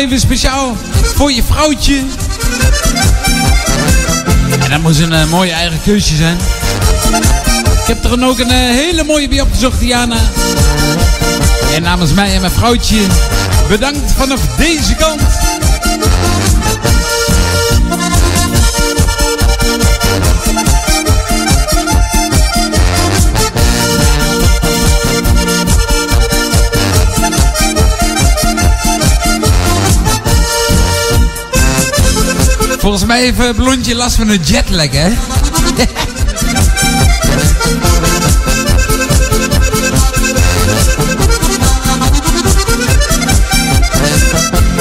Even speciaal voor je vrouwtje. En dat moet een uh, mooie eigen keusje zijn. Ik heb er dan ook een uh, hele mooie bij opgezocht, Diana. En namens mij en mijn vrouwtje, bedankt vanaf deze kant. Volgens mij heeft Blondje last van een jetlag, hè?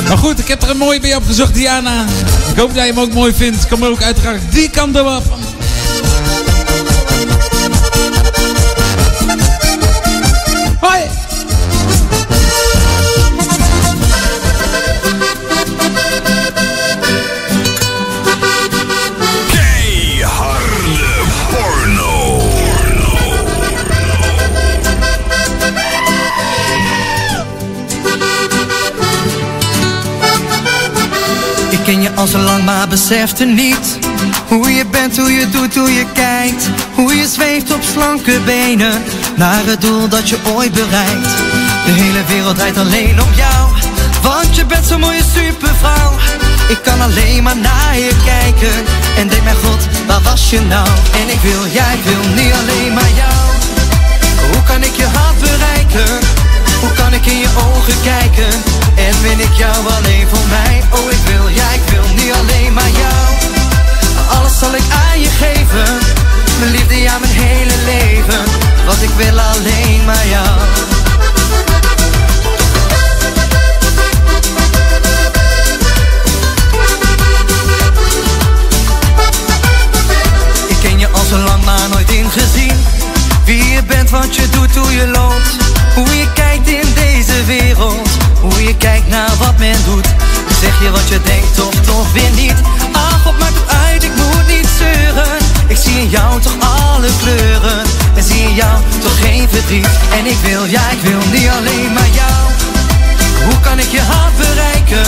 maar goed, ik heb er een mooie bij opgezocht, Diana. Ik hoop dat je hem ook mooi vindt. Kom ook uiteraard die kant erop. Al zo lang, maar besefte niet Hoe je bent, hoe je doet, hoe je kijkt Hoe je zweeft op slanke benen Naar het doel dat je ooit bereikt De hele wereld draait alleen om jou Want je bent zo'n mooie supervrouw Ik kan alleen maar naar je kijken En denk mijn god, waar was je nou? En ik wil, jij wil niet alleen maar jou Hoe kan ik je hart bereiken? Hoe kan ik in je ogen kijken? En ben ik jou alleen voor mij? Oh, ik wil, ja, ik wil niet alleen maar jou. Alles zal ik aan je geven. Mijn liefde, ja, mijn hele leven. Want ik wil alleen maar jou. Ik ken je al zo lang, maar nooit ingezien. Wie je bent, wat je doet, hoe je loopt. Hoe je kijkt in deze wereld. Hoe je kijkt naar wat men doet. Zeg je wat je denkt of toch weer niet. Ach, wat maakt het uit, ik moet niet zeuren. Ik zie in jou toch alle kleuren. En zie in jou toch geen verdriet. En ik wil, ja ik wil niet alleen maar jou. Hoe kan ik je hart bereiken?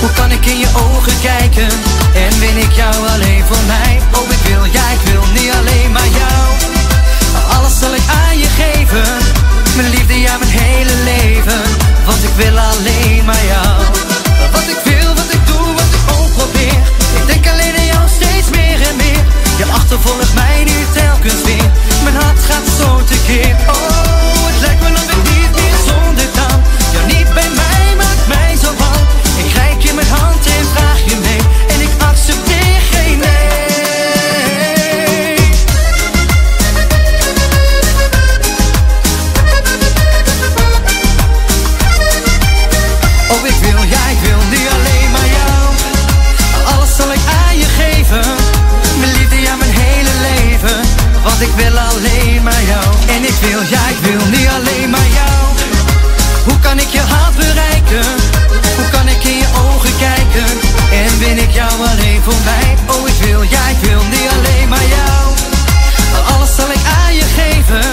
Hoe kan ik in je ogen kijken? En ben ik jou alleen voor mij? Oh ik wil, ja ik wil niet alleen maar jou. Alles zal ik aan je geven mijn liefde, ja mijn hele leven. Want ik wil alleen maar jou. Wat ik wil, wat ik doe, wat ik ook probeer. Ik denk alleen aan jou steeds meer en meer. Je achtervolgt mij nu telkens weer. Mijn hart gaat zo tekeer. Oh, het lijkt me dat ik niet ik wil alleen maar jou. En ik wil, ja, ik wil nu alleen maar jou. Hoe kan ik je hart bereiken? Hoe kan ik in je ogen kijken? En ben ik jou alleen voor mij? Oh, ik wil, ja, ik wil nu alleen maar jou. Alles zal ik aan je geven.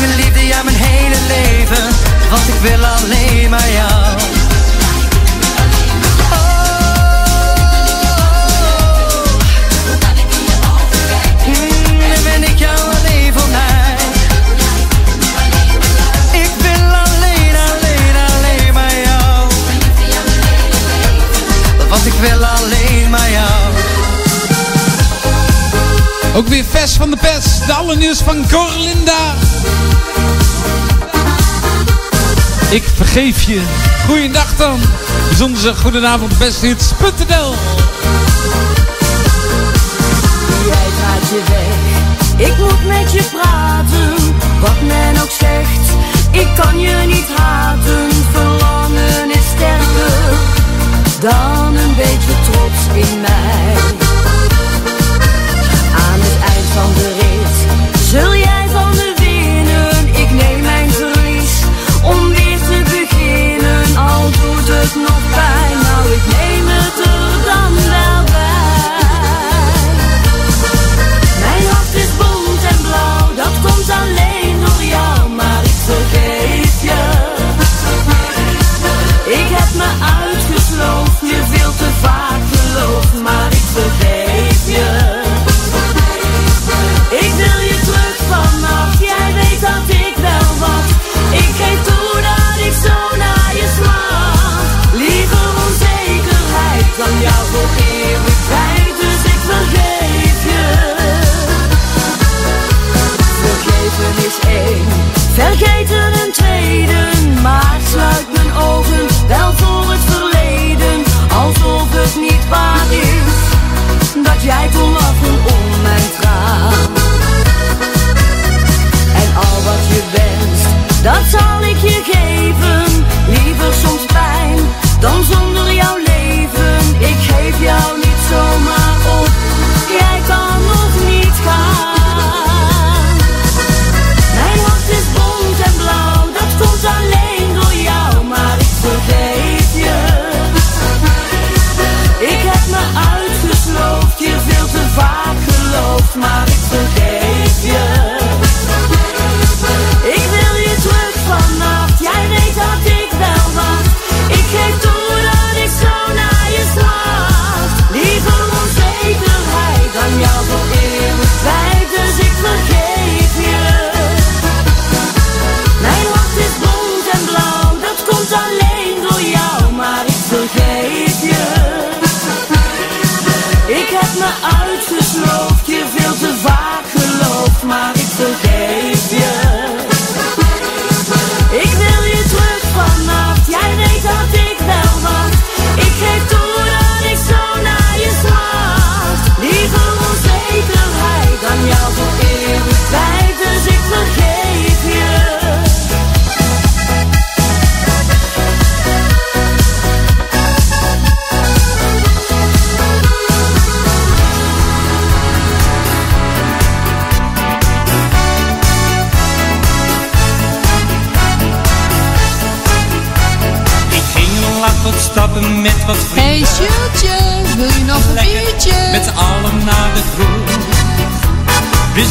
Mijn liefde, ja, mijn hele leven. Want ik wil Van de pers. De allernieuws van Corlinda. Ik vergeef je. Goeiedag dan. Bijzonder zeg goedenavond besthits.nl Jij gaat je weg. Ik moet met je praten. Wat men ook zegt. Ik kan je niet haten. Verlangen is sterker dan een beetje trots in mij. Van de rit. Zul jij dan zonder jouw leven. Ik geef jou niet zomaar op, jij kan nog niet gaan. Mijn hart is bont en blauw, dat komt alleen door jou, maar ik vergeet je. Ik heb me uitgesloofd, je veel te vaak geloofd, maar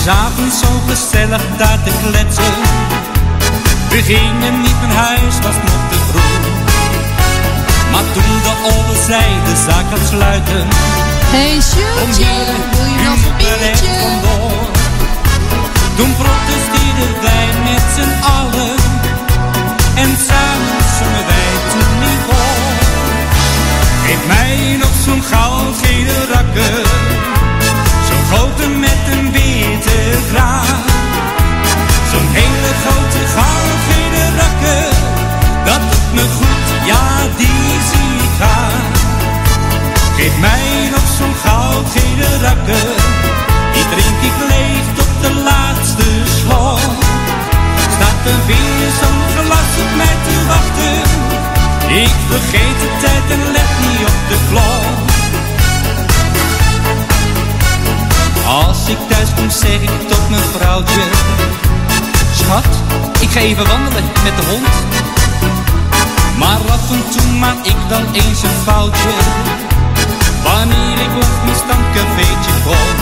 zaten zo gezellig daar te kletsen. We gingen niet naar huis, was nog te vroeg. Maar toen de oude zei de zaak gaat sluiten. Hey hier, wil je nog een er biertje? Toen protesteerden wij met z'n allen. En samen zongen wij toen niet hoor. Geef mij nog zo'n goudgele rakker. Grote met een witte draad. Zo'n hele grote goudgele rakker. Dat me goed, ja die zie ik graag. Geef mij nog zo'n goudgele rakker. Die drink ik leeg tot de laatste slok. Staat er weer zo'n glas op mij te wachten. Ik vergeet de tijd en let niet op de klok. Als ik thuis kom zeg ik tot mijn vrouwtje. Schat, ik ga even wandelen met de hond. Maar af en toe maak ik dan eens een foutje. Wanneer ik op mijn stamcafeetje kom.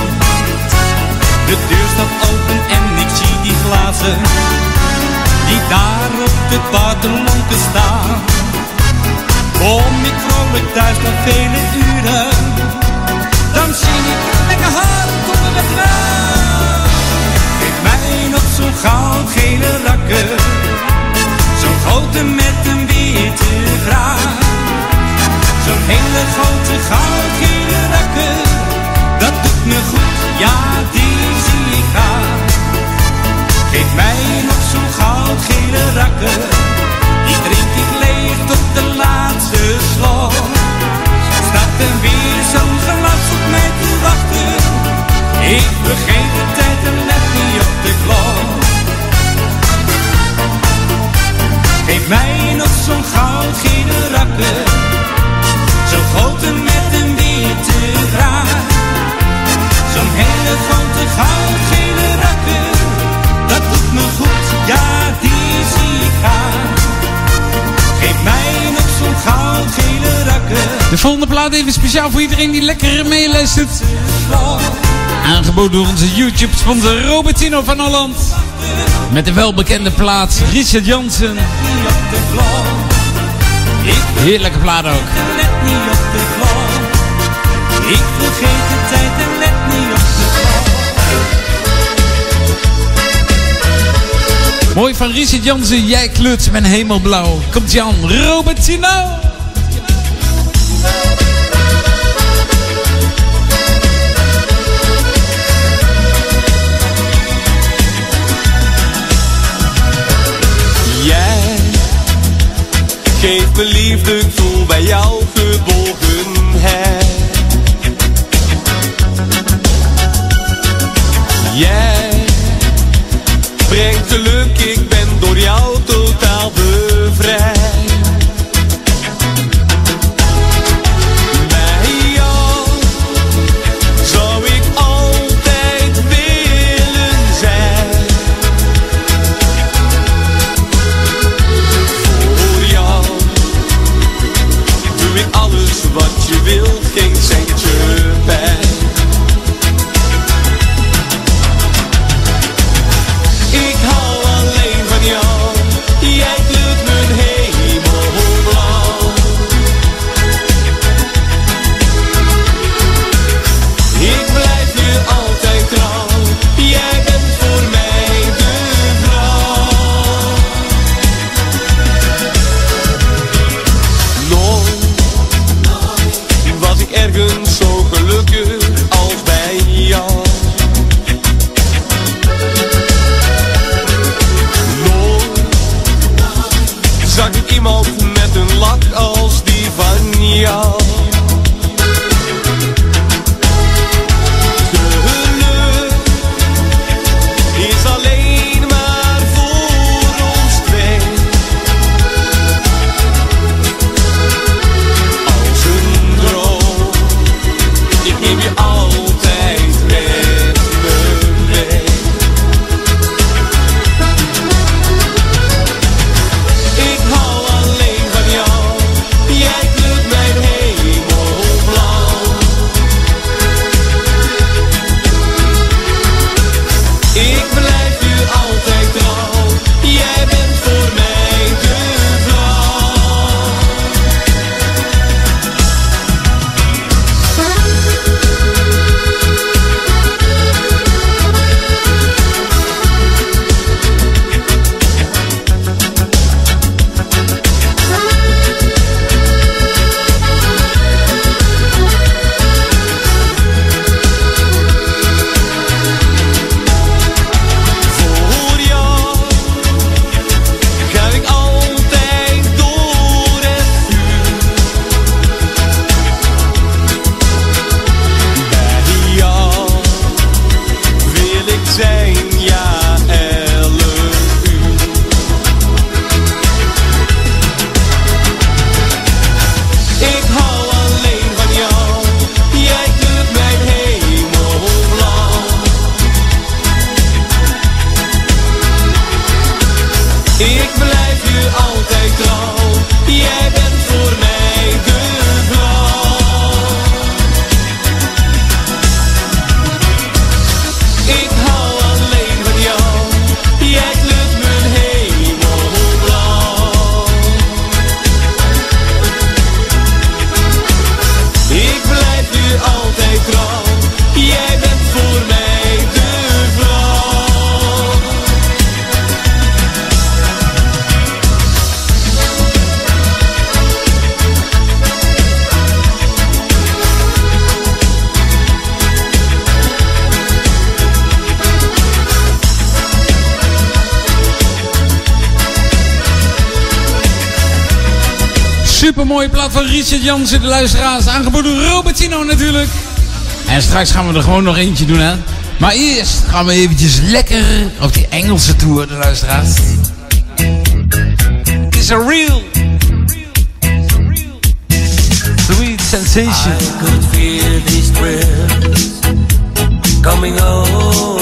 De deur staat open en ik zie die glazen. Die daar op de buitenlonken staan. Kom ik vrolijk thuis na vele uren. Dan zing ik lekker hard Geef mij nog zo'n goudgele rakker. Zo'n grote met een witte vraag. Zo'n hele grote goudgele rakker. Dat doet me goed, ja die zie ik graag. Geef mij nog zo'n goudgele rakker. Die drink ik leeg tot de laatste slok. Staat er weer zo'n glas op mij te wachten. Ik vergeet de tijd en let niet op de klok. Geef mij nog zo'n goudgele rakker. Zo'n grote met een witte draad. Zo'n hele grote goudgele rakker. Dat doet me goed, ja die zie ik graag. Geef mij nog zo'n goudgele rakker. De volgende plaat even speciaal voor iedereen die lekker meeluistert. Aangeboden door onze YouTube-sponsor Robertino van Holland. Met de welbekende plaat Richard Jansen. Heerlijke plaat ook. Ik vergeet de tijd en let niet op de. Mooi van Richard Jansen. Jij kleurt mijn hemelblauw. Komt Jan Robertino. Ik voel bij jou gebogen heb. Jij brengt geluk, ik ben door jou totaal bevrijd. straks gaan we er gewoon nog eentje doen, hè. Maar eerst gaan we eventjes lekker op die Engelse tour, de luisteraars. It's a real, sweet sensation. Coming on.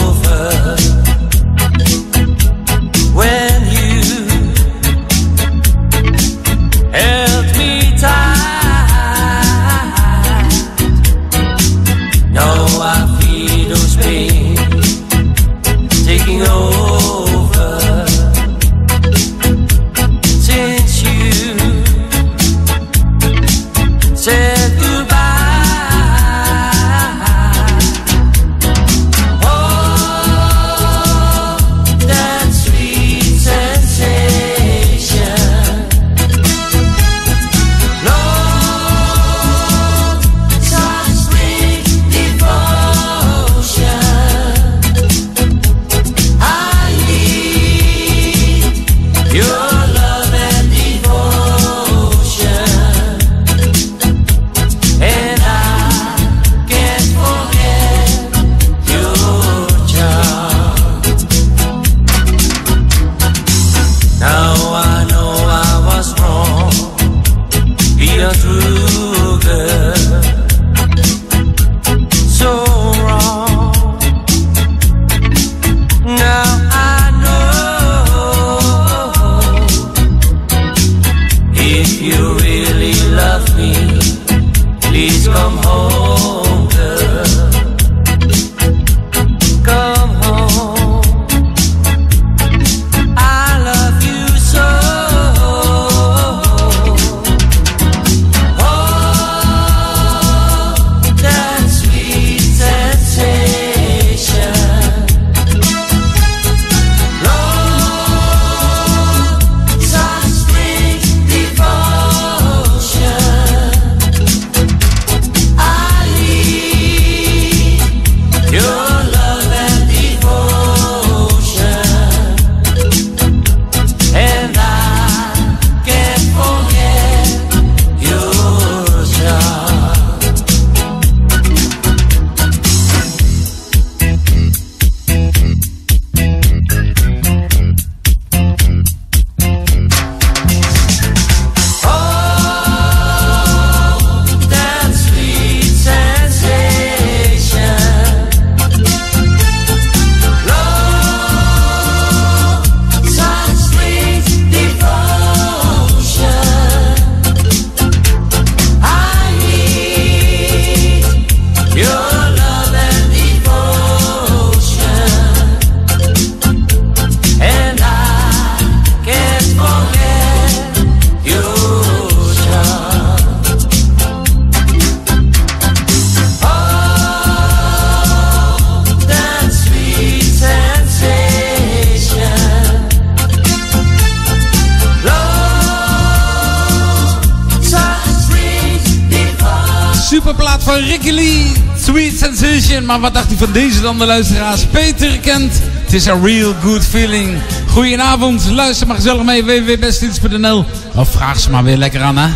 van de luisteraars Peter kent. Het is een real good feeling. Goedenavond, luister maar gezellig mee www.bestdienst.nl of oh, vraag ze maar weer lekker aan hè.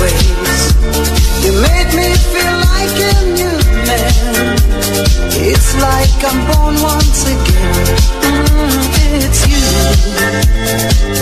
ways. You made me feel like a new man. It's like I'm born once again. Mm, it's you.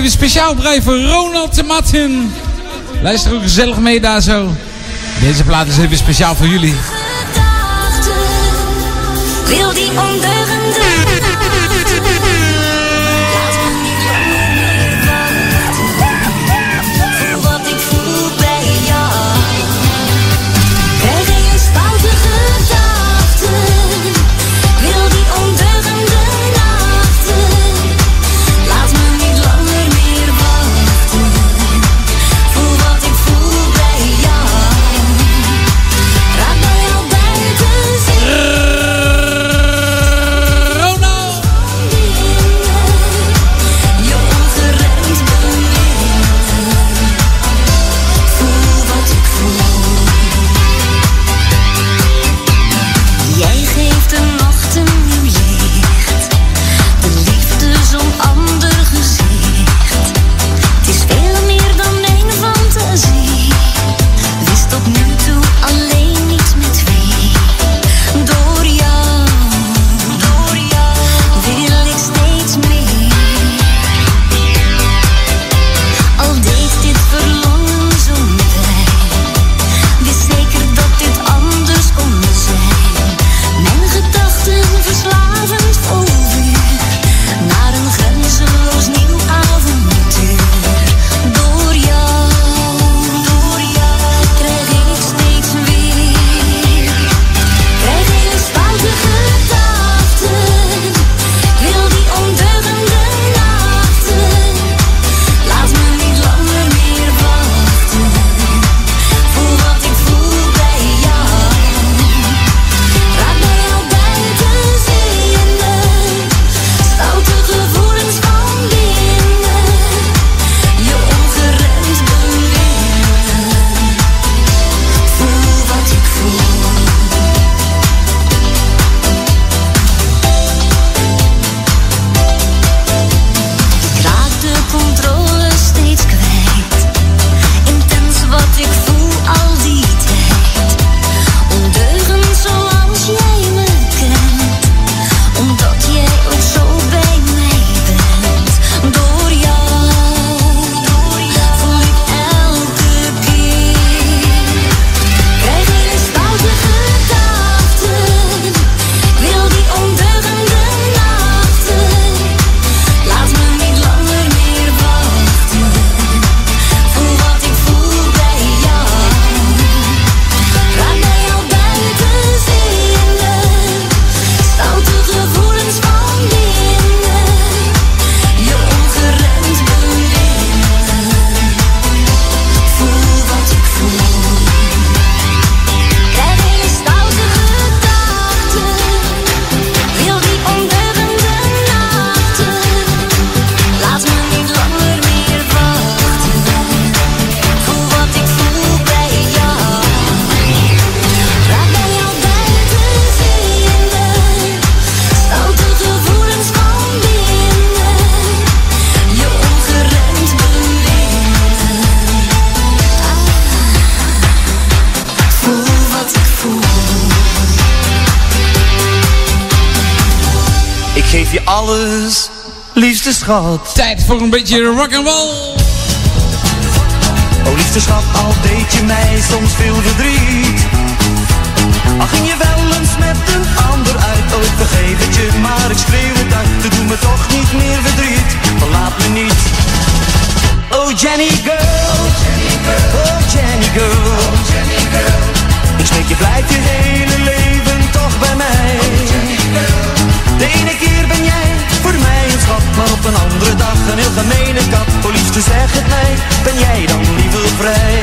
even speciaal brei voor Ronald Martin. Luister ook gezellig mee daar zo. Deze plaat is even speciaal voor jullie. Wil die onder Tijd voor een beetje rock and roll. Oh liefde op een andere dag een heel gemene kat. Oh, voor liefde zeg het mij, ben jij dan liever vrij?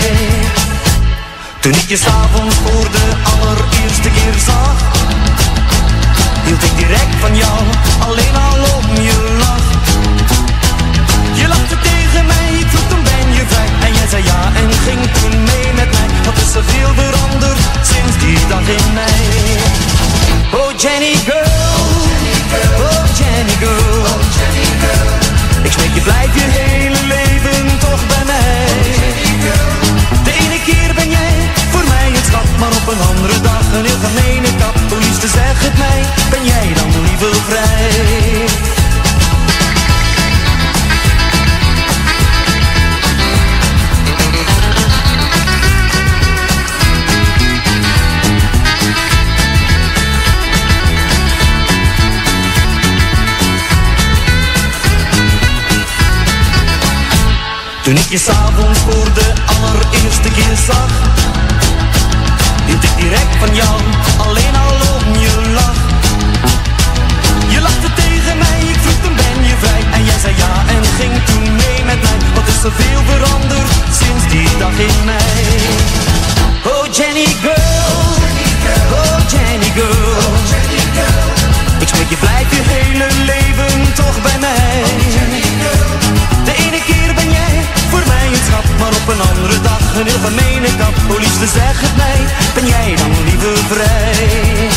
Toen ik je s'avonds voor de allereerste keer zag Hield ik direct van jou, alleen al om je lach. Je lachte tegen mij, ik vroeg toen ben je vrij. En jij zei ja en ging toen mee met mij. Wat is er veel veranderd sinds die dag in mij? Oh Jenny girl. Oh Jenny girl. Oh Jenny girl. Ik smeek je blijf je hele leven toch bij mij. Oh, De ene keer ben jij voor mij een schat, maar op een andere dag een heel gemene kat. Hoe liefste zeg het mij, ben jij dan liever vrij? Toen ik je s'avonds voor de allereerste keer zag Hield ik direct van jou, alleen al om je lach. Je lachte tegen mij, ik vroeg toen ben je vrij? En jij zei ja en ging toen mee met mij. Wat is er veel veranderd sinds die dag in mij? Oh Jenny girl, oh Jenny girl. Ik spreek je blijf je hele leven toch bij mij op een andere dag een heel gemene kap Oh liefste zeg het mij, ben jij dan liever vrij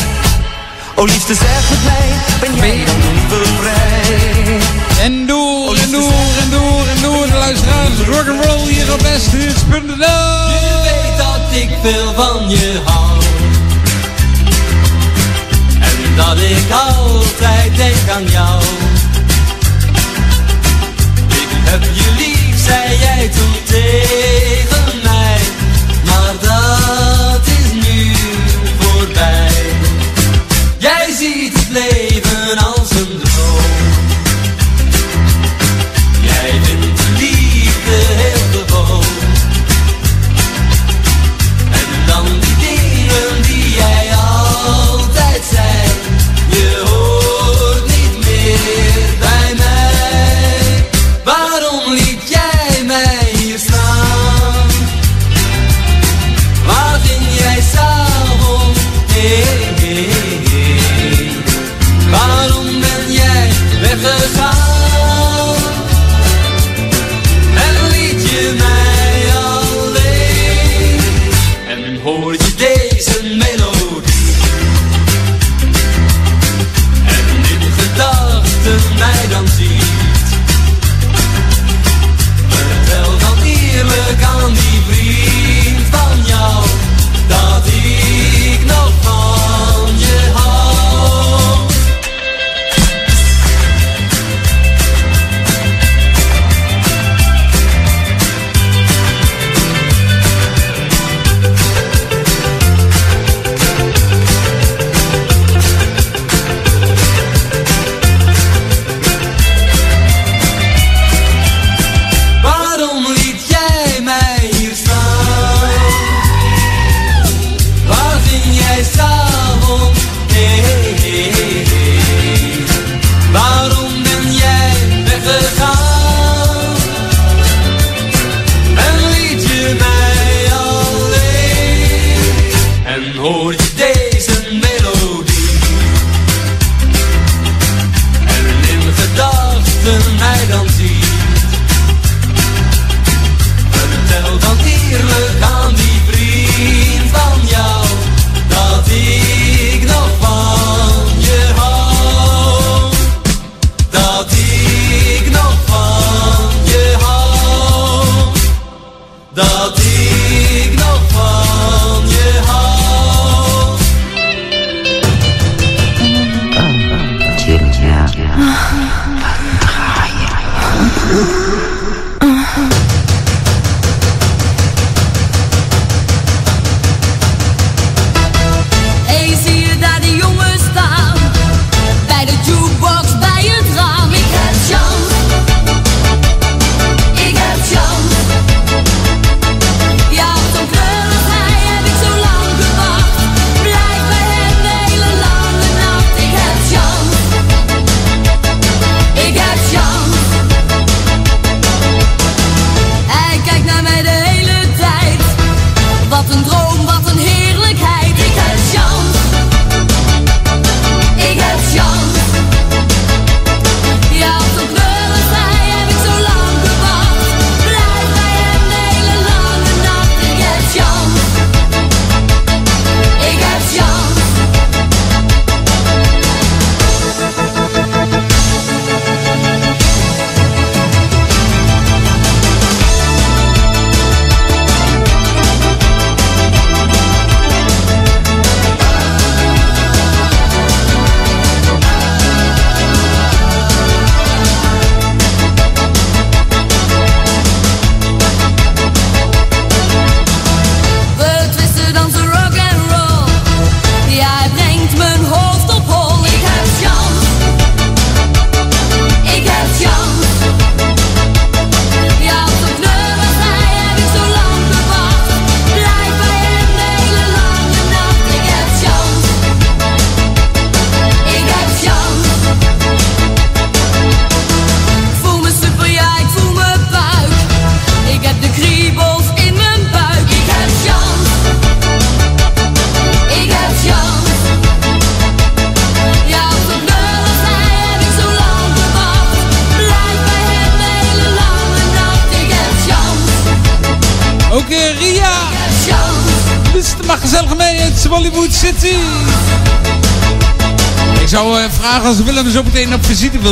Oh liefste zeg het mij, ben jij dan liever vrij En door, en door, en door, en door. De luisteraars, rock'n'roll hier op westhits.nl. Je weet dat ik veel van je hou. En dat ik altijd denk aan jou. Ik heb je lief, zei jij toen tegen mij. Maar dat is nu voorbij. Jij ziet het leven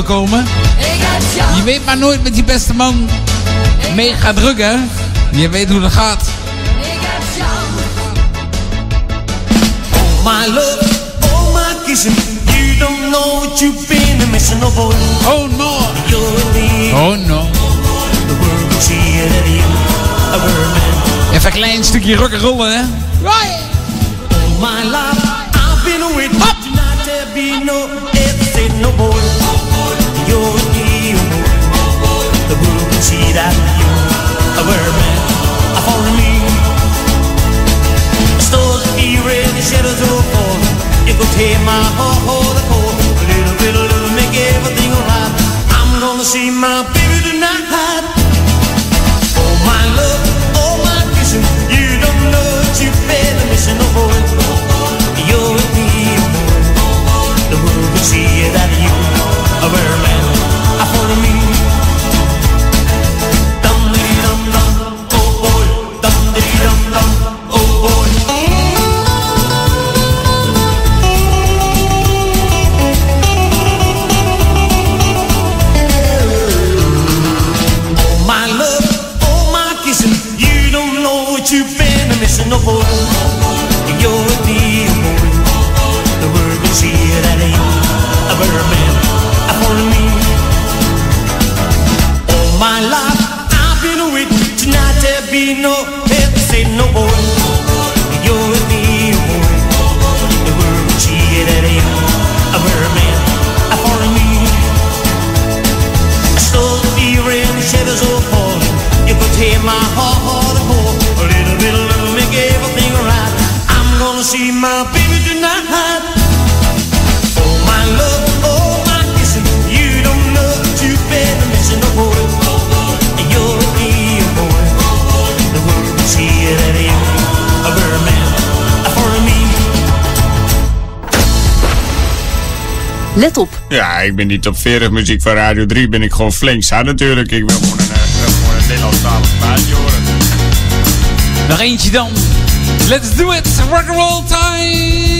wil komen. Je weet maar nooit met die beste man mee gaat drukken. Je weet hoe dat gaat. Oh my love, oh my kissing. You don't know what you've been missing, oh boy. Oh no. Oh no. Even een klein stukje rock rock'n'roll, hè? Right. Oh my love, I've been waiting. Up. Not there be no, it's no boy. see that you were meant for me. Stole the shadows take my heart. ben niet op 40 muziek van Radio 3. Ben ik gewoon flink zat natuurlijk. Ik wil gewoon een, uh, gewoon een Nederlandstalig plaatje. Nog eentje dan. Let's do it. Rock time.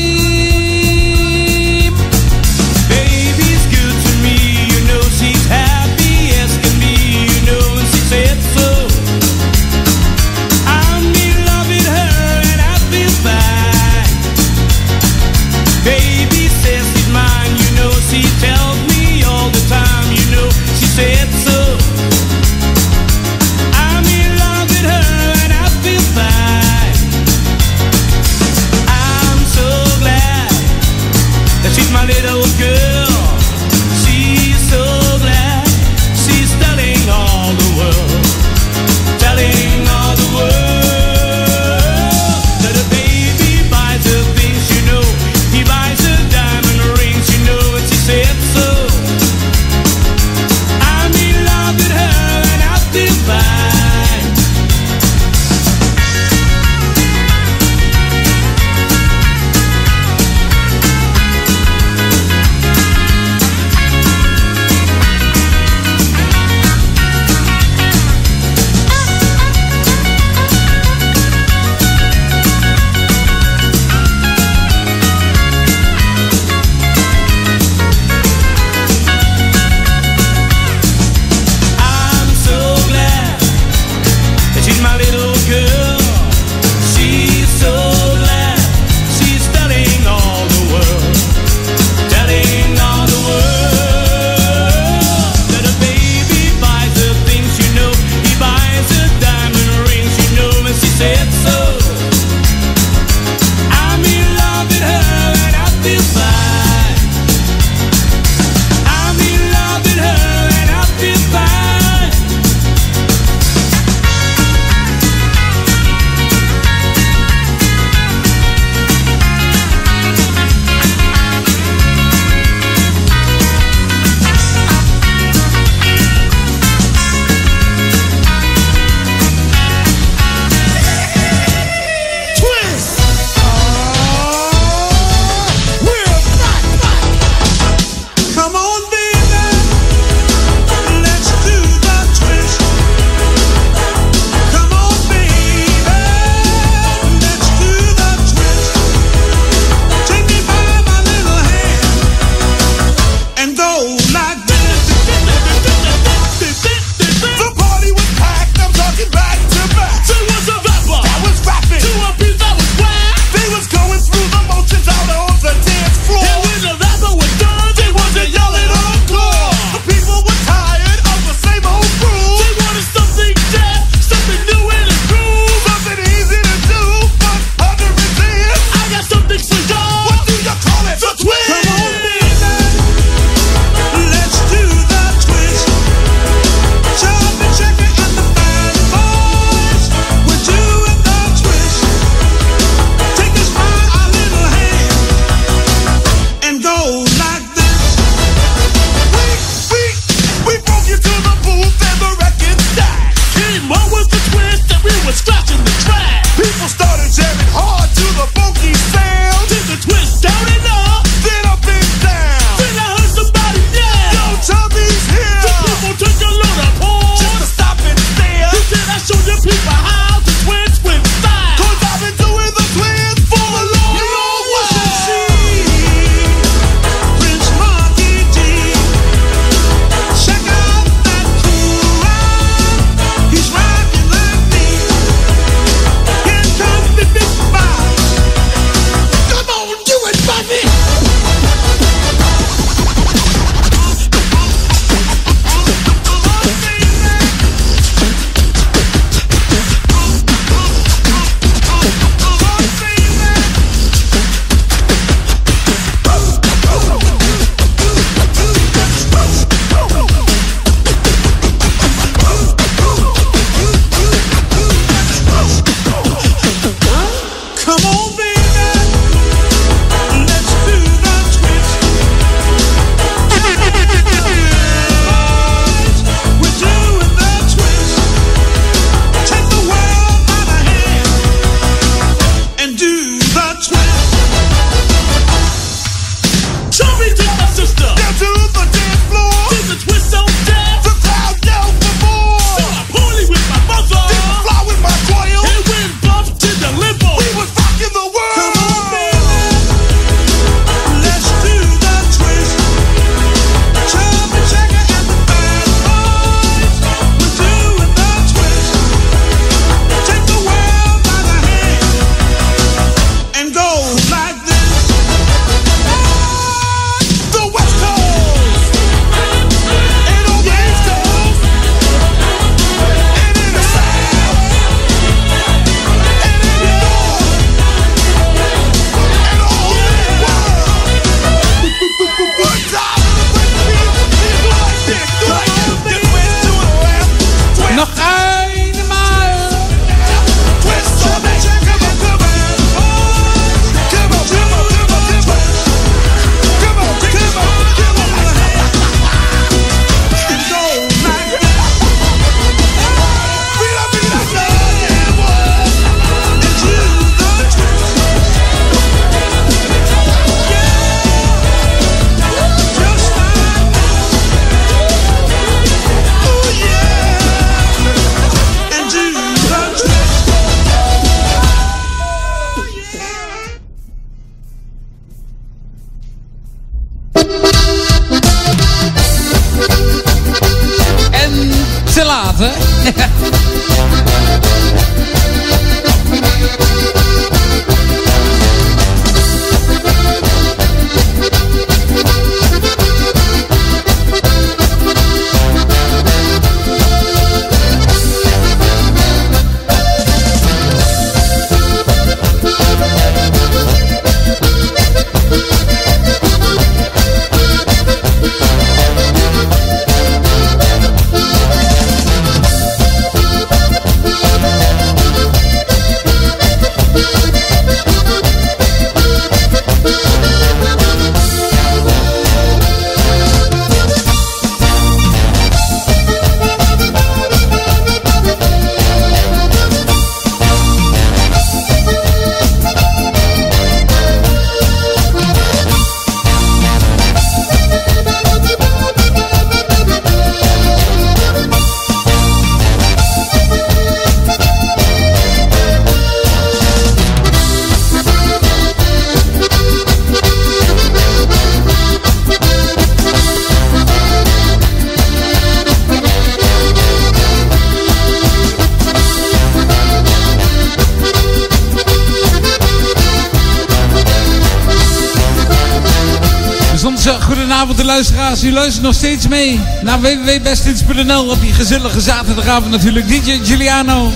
www.bestins.nl op die gezellige zaterdagavond natuurlijk. DJ Giuliano.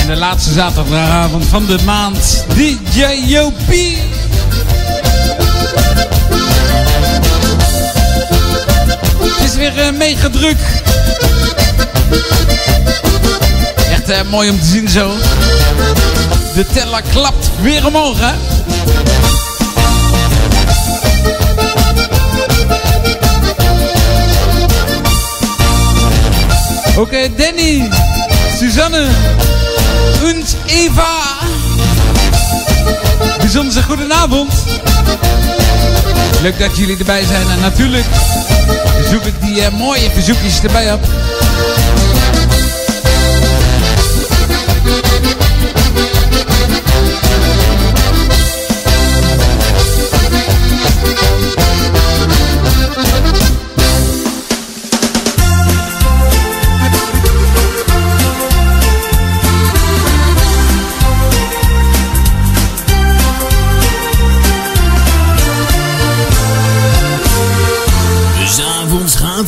En de laatste zaterdagavond van de maand. DJ Jopie. Het is weer eh, mega druk. Echt eh, mooi om te zien zo. De teller klapt weer omhoog hè. Oké, Danny, Suzanne en Eva. Bijzonder goedenavond. Leuk dat jullie erbij zijn. En natuurlijk zoek ik die eh, mooie verzoekjes erbij op.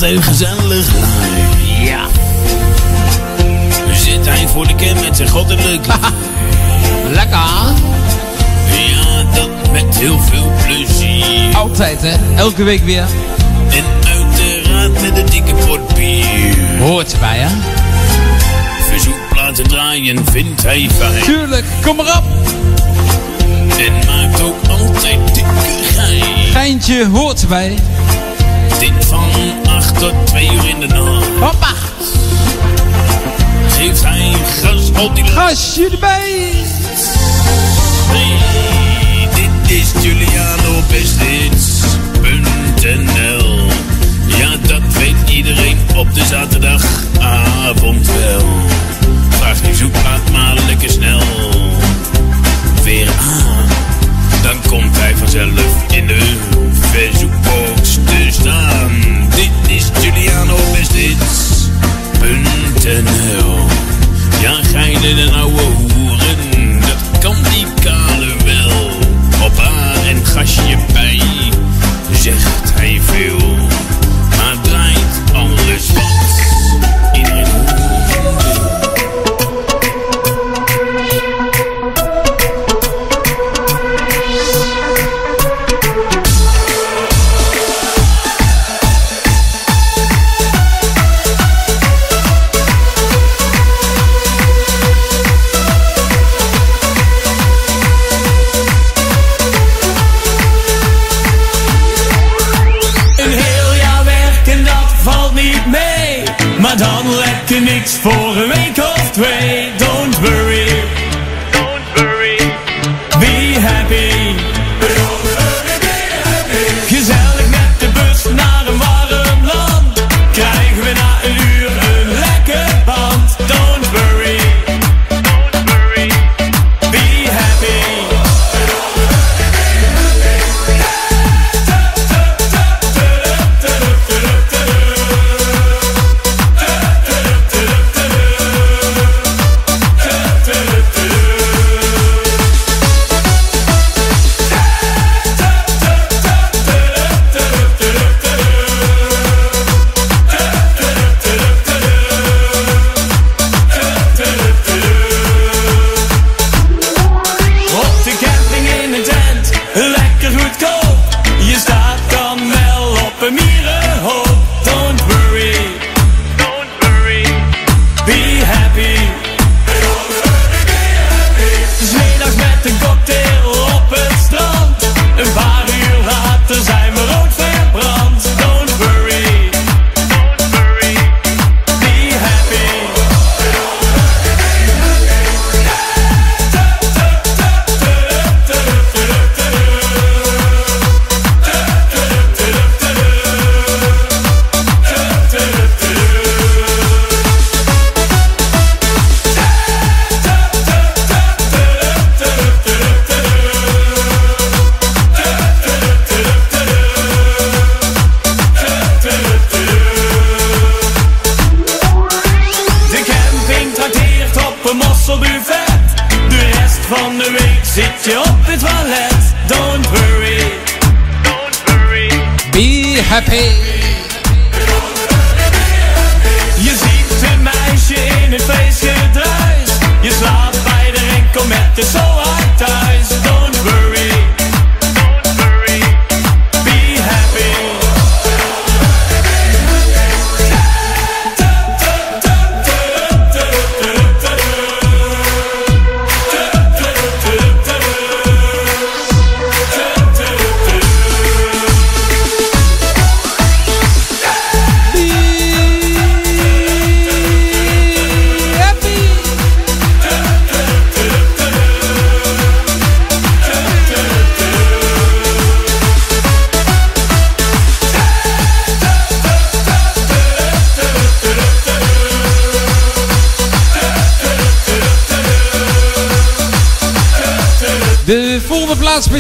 hij gezellig. Ja. Zit hij voor de cam met zijn goddelijk Lekker. Ja, dat met heel veel plezier. Altijd hè, elke week weer. En uiteraard met een dikke pot bier. Hoort erbij hè. Verzoekplaten draaien vindt hij fijn. Tuurlijk, kom maar op. En maakt ook altijd dikke gein. Geintje hoort erbij. Dit van 8 tot 2 uur in de nacht. Hoppa. Geeft hij gas op die Gasje erbij. Hey, dit is Giuliano Bestins.nl Ja, dat weet iedereen op de zaterdagavond wel. Vraag die zoekplaat maar lekker snel weer aan. Dan komt hij vanzelf in de verzoekbox te staan. Dit is Giuliano Bestins.nl Ja, geinen en ouwe hoeren, dat kan die kale wel. Op haar en gasje bij, zegt hij veel. Maar draait alles niks voor een week of twee.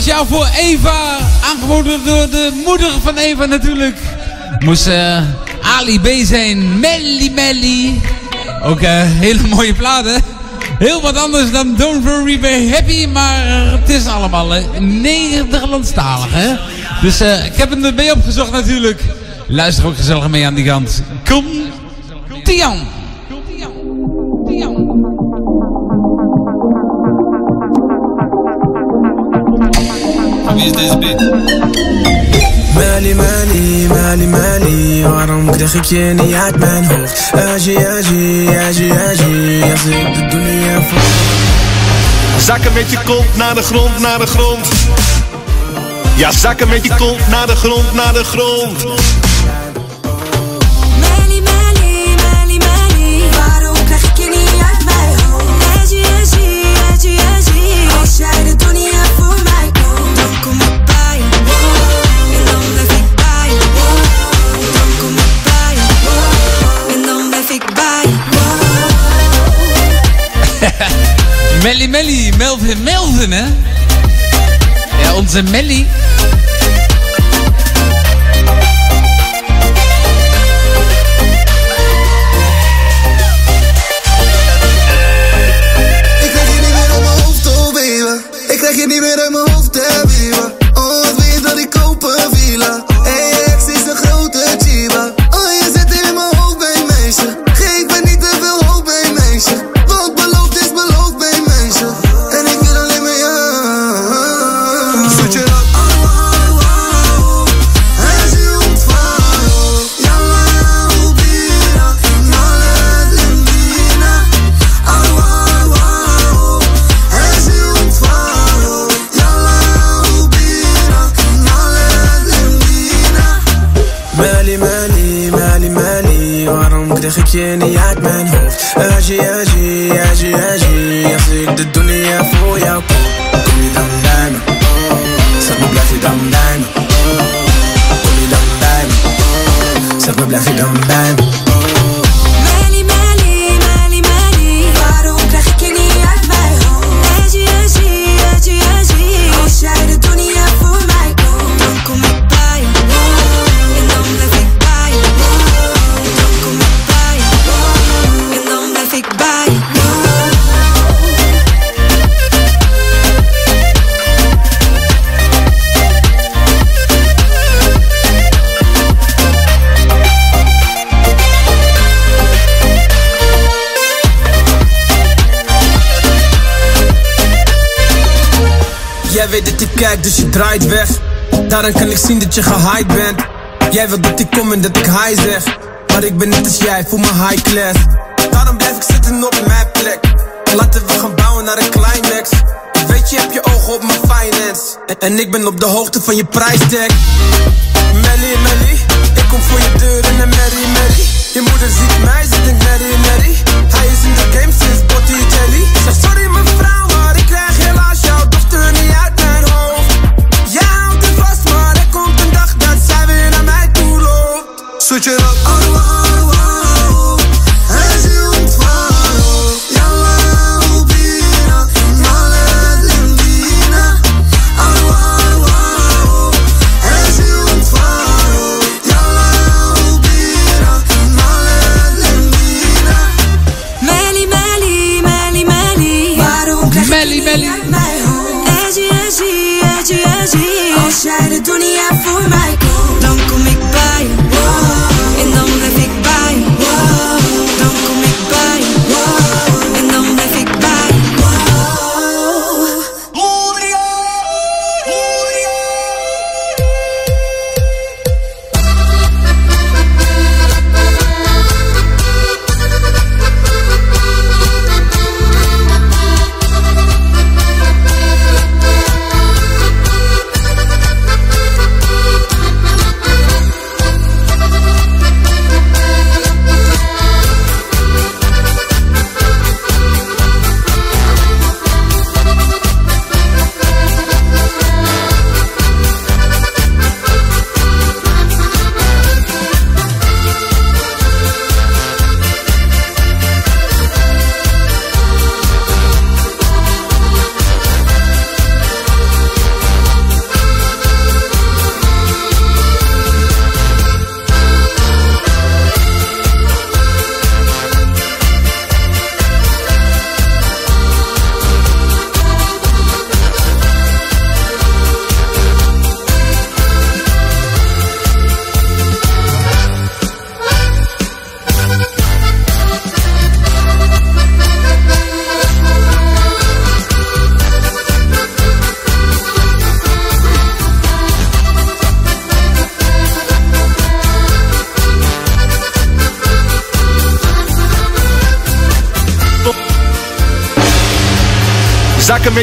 Speciaal voor Eva. Aangeboden door de moeder van Eva natuurlijk. Moest eh, Ali B zijn. Melly Melly. Ook een hele mooie platen. Heel wat anders dan Don't Worry Be Happy. Maar het is allemaal eh, Nederlandstalig hè. Dus eh, ik heb hem erbij opgezocht natuurlijk. Luister ook gezellig mee aan die kant. Kom. Tian. Is deze beat? Mali, Mali, Mali, Mali Waarom krijg ik je niet uit mijn hoofd? Aji, Aji, Aji, Aji Als ik de dunia voor Zakken met je kont naar de grond, naar de grond. Ja, zakken met je kont naar de grond, naar de grond. Melly, Melly, Melly, Melly Melly, Melvin Melvin hè? Ja, onze Melly. Kijk, dus je draait weg. Daaraan kan ik zien dat je gehyped bent. Jij wilt dat ik kom en dat ik hi zeg. Maar ik ben net als jij, voel me high class. Daarom blijf ik zitten op mijn plek. Laten we gaan bouwen naar een climax. Weet je hebt je ogen op mijn finance. En, en ik ben op de hoogte van je prijstag. Melly, Melly, ik kom voor je deur in een Mary, Mary. Je moeder ziet mij,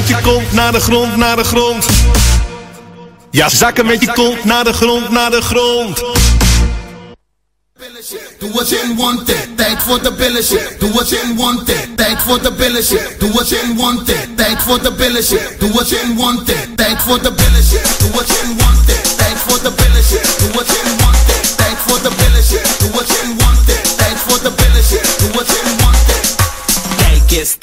met je naar de grond, naar de grond. Ja, zakken met je kont naar de grond, naar de grond. Doe wat in one take, tijd voor de billen shit. Doe wat in one take, tijd voor de billen shit. Doe wat in one take, tijd voor de billen shit. Doe wat in one take, tijd voor de billen shit. Doe wat in one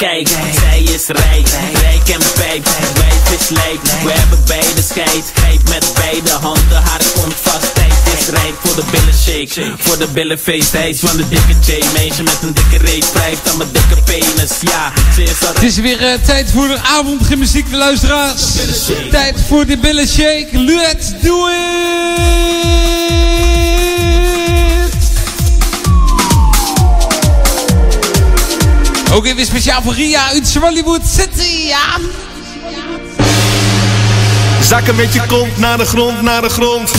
Kijk zij is rijk, rijk en pijp, wijf is lijp. We hebben beide scheid, grijp met beide handen, haar komt vast. Tijd is rijp voor de billen shake, voor de billenfeest. Hij is van de dikke J, meisje met een dikke reet, blijft aan mijn dikke penis, ja. Ze is al Het is weer eh, tijd voor de de luisteraars. Tijd voor de billen shake. Let's do it! Ook even speciaal voor Ria uit Hollywood City, ja. Zakken met je kont naar de grond, naar de grond.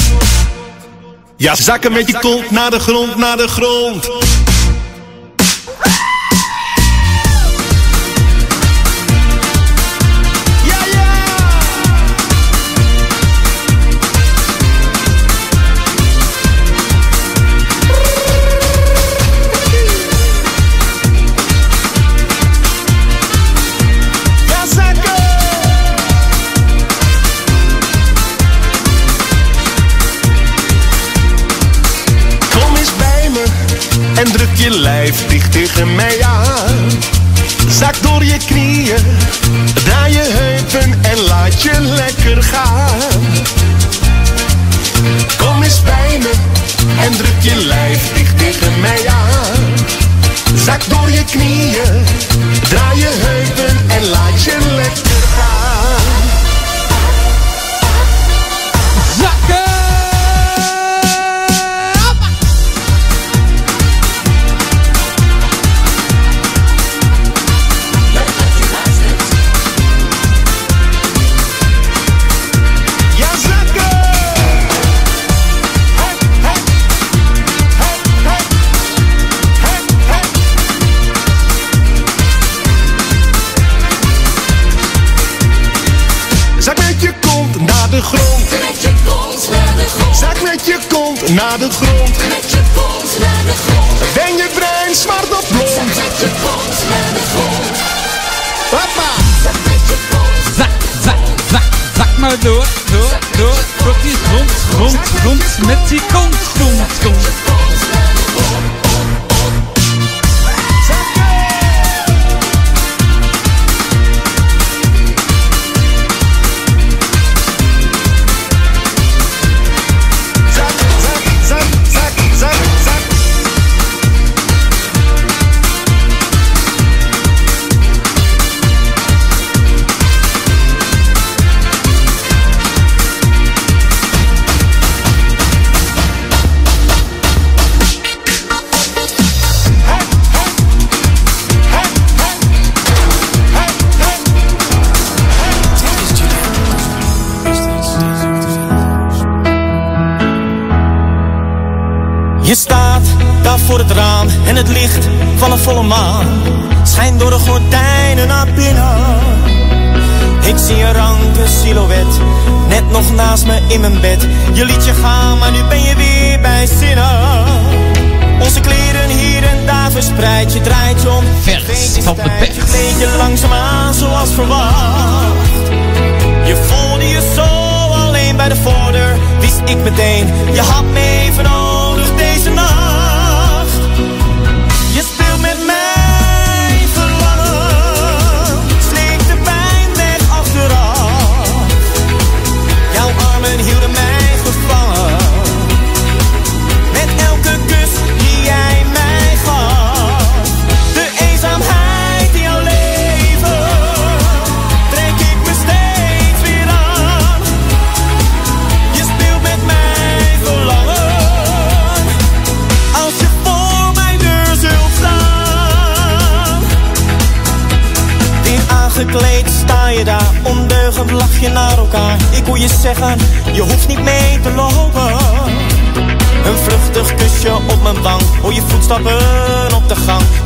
Ja, zakken met je kont naar de grond, naar de grond.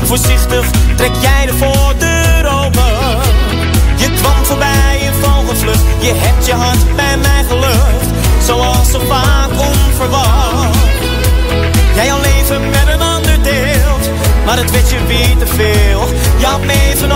Voorzichtig trek jij de voordeur open. Je kwam voorbij een vogelvlucht, je hebt je hart bij mij gelucht. Zoals zo vaak onverwacht. Jij al leven met een ander deelt, maar het weet je weer te veel. Je had me even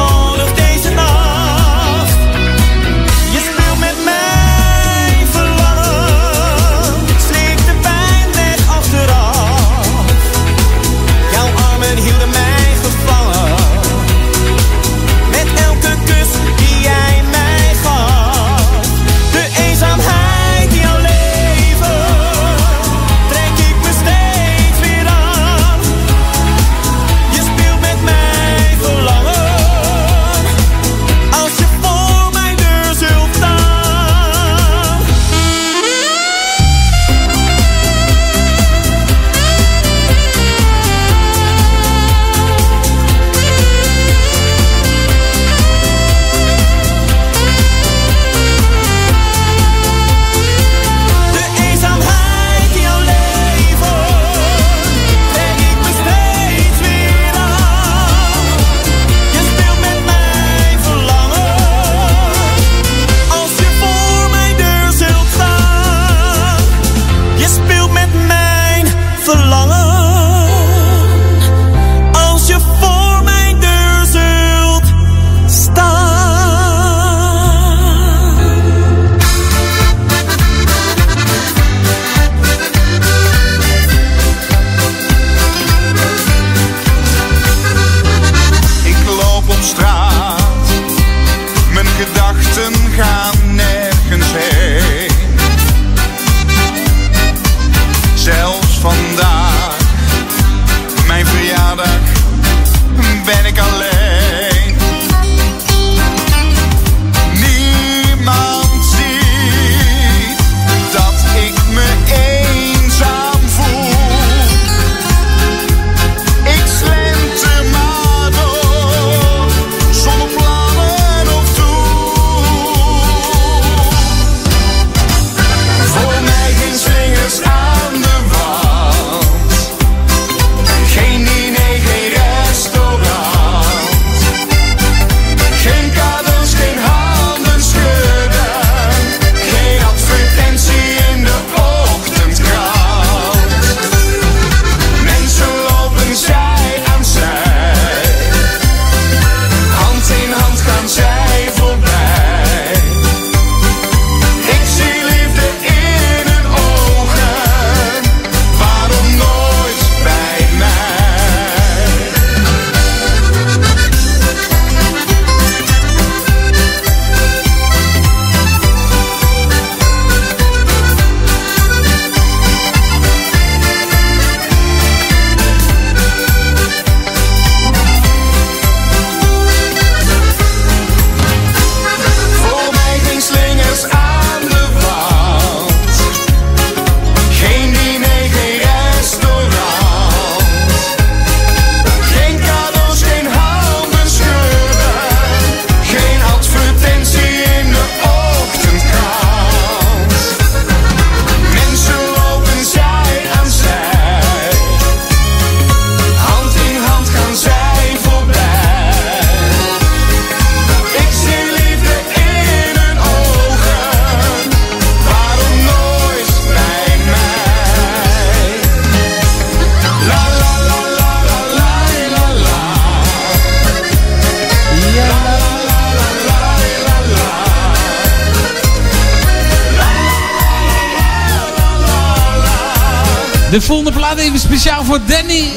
De volgende plaat even speciaal voor Danny.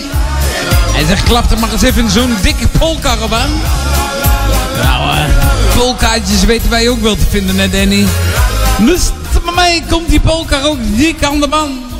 Hij zegt, klap er maar eens even zo'n dikke polka. Nou, eh, uh, polkaatjes weten wij ook wel te vinden, hè Danny? Dus mij komt die polka ook dik aan de man.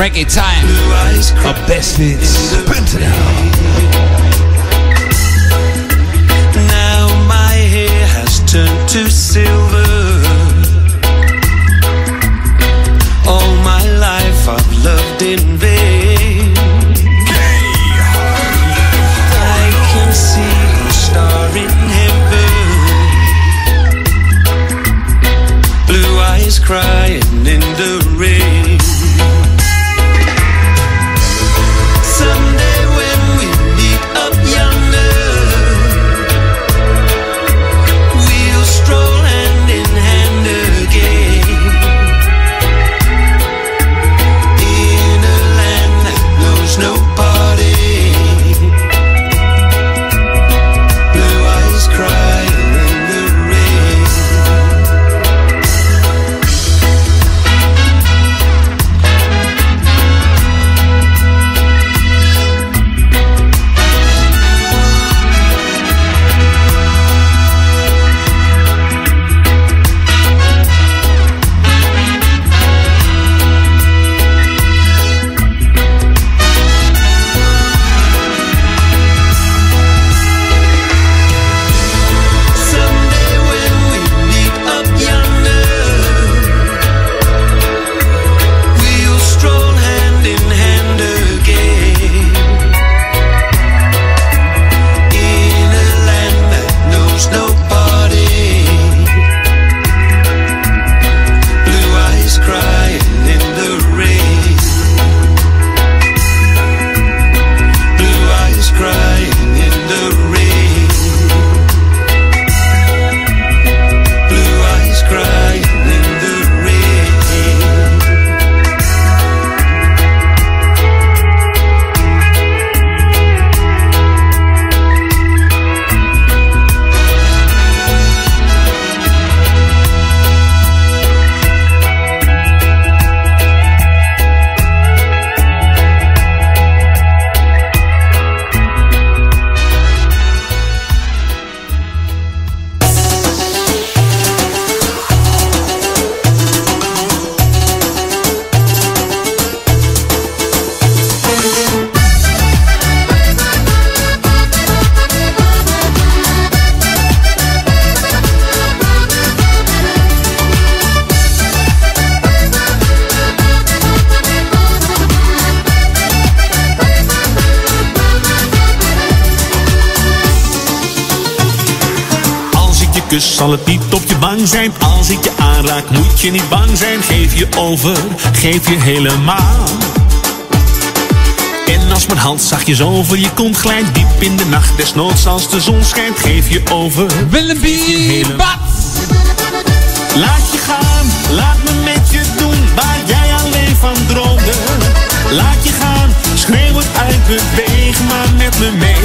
reggae time. Our best hits. Now my hair has turned to silver. Zijn. Als ik je aanraak, moet je niet bang zijn. Geef je over, geef je helemaal. En als mijn hand zachtjes over je kont glijdt, diep in de nacht, desnoods als de zon schijnt, geef je over. Willem B. Laat je gaan, laat me met je doen waar jij alleen van droomde. Laat je gaan, schreeuw het uit, beweeg maar met me mee.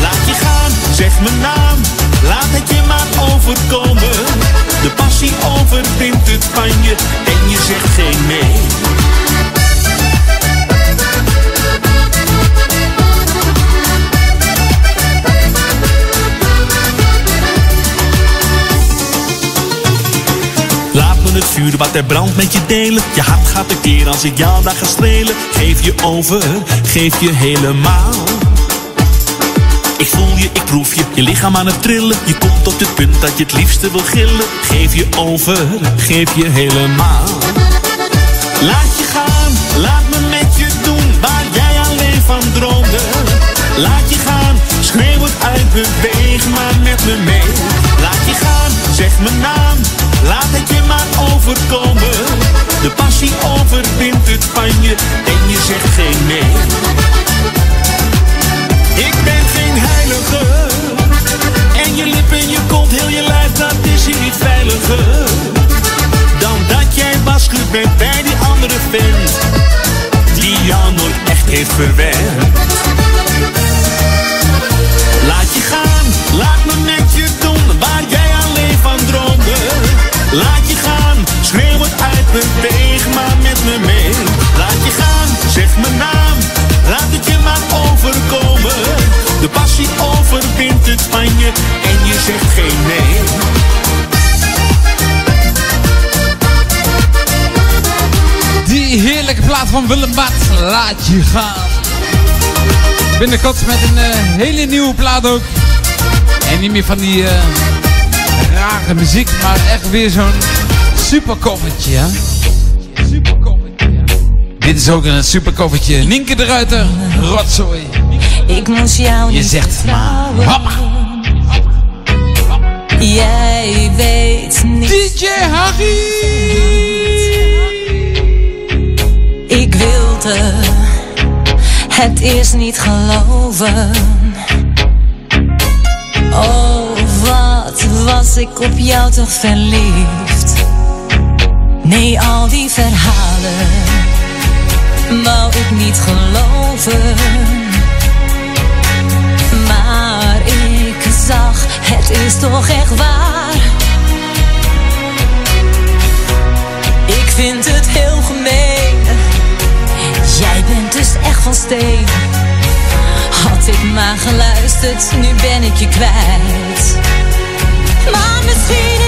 Laat je gaan, zeg mijn naam, laat het je maar overkomen. De passie overwint het van je en je zegt geen nee. Laat me het vuur wat er brandt met je delen. Je hart gaat een keer als ik jou daar ga strelen. Geef je over, geef je helemaal. Ik voel je, ik proef je, je lichaam aan het trillen. Je komt tot het punt dat je het liefste wil gillen. Geef je over, geef je helemaal. Laat je gaan, laat me met je doen waar jij alleen van droomde. Laat je gaan, schreeuw het uit, beweeg maar met me mee. Laat je gaan, zeg mijn naam, laat het je maar overkomen. De passie overwint het van je en je zegt geen nee. Ik ben geen heilige. En je lippen, je kont, heel je lijf, dat is hier niet veiliger. Dan dat jij wasgoed bent bij die andere vent. Die jou nooit echt heeft verwend. Laat je gaan, laat me met je doen waar jij alleen van droomde. Laat je gaan, schreeuw het uit, beweeg maar met me mee. Laat je gaan, zeg mijn naam, laat het je maar overkomen. De passie overwint het van je en je zegt geen nee. Die heerlijke plaat van Willem Bart, laat je gaan. Binnenkort met een eh, hele nieuwe plaat ook. En niet meer van die eh, rare muziek, maar echt weer zo'n super covertje. hè? Dit is ook een super covertje. Nienke de Ruiter, rotzooi. Ik moest jou Je zegt maar. Jij weet niet. DJ Harry. Ik wilde het eerst niet geloven. Oh, wat was ik op jou toch verliefd. Nee, al die verhalen wou ik niet geloven. Maar ik zag, het is toch echt waar. Ik vind het heel gemeen. Jij bent dus echt van steen. Had ik maar geluisterd, nu ben ik je kwijt. Maar misschien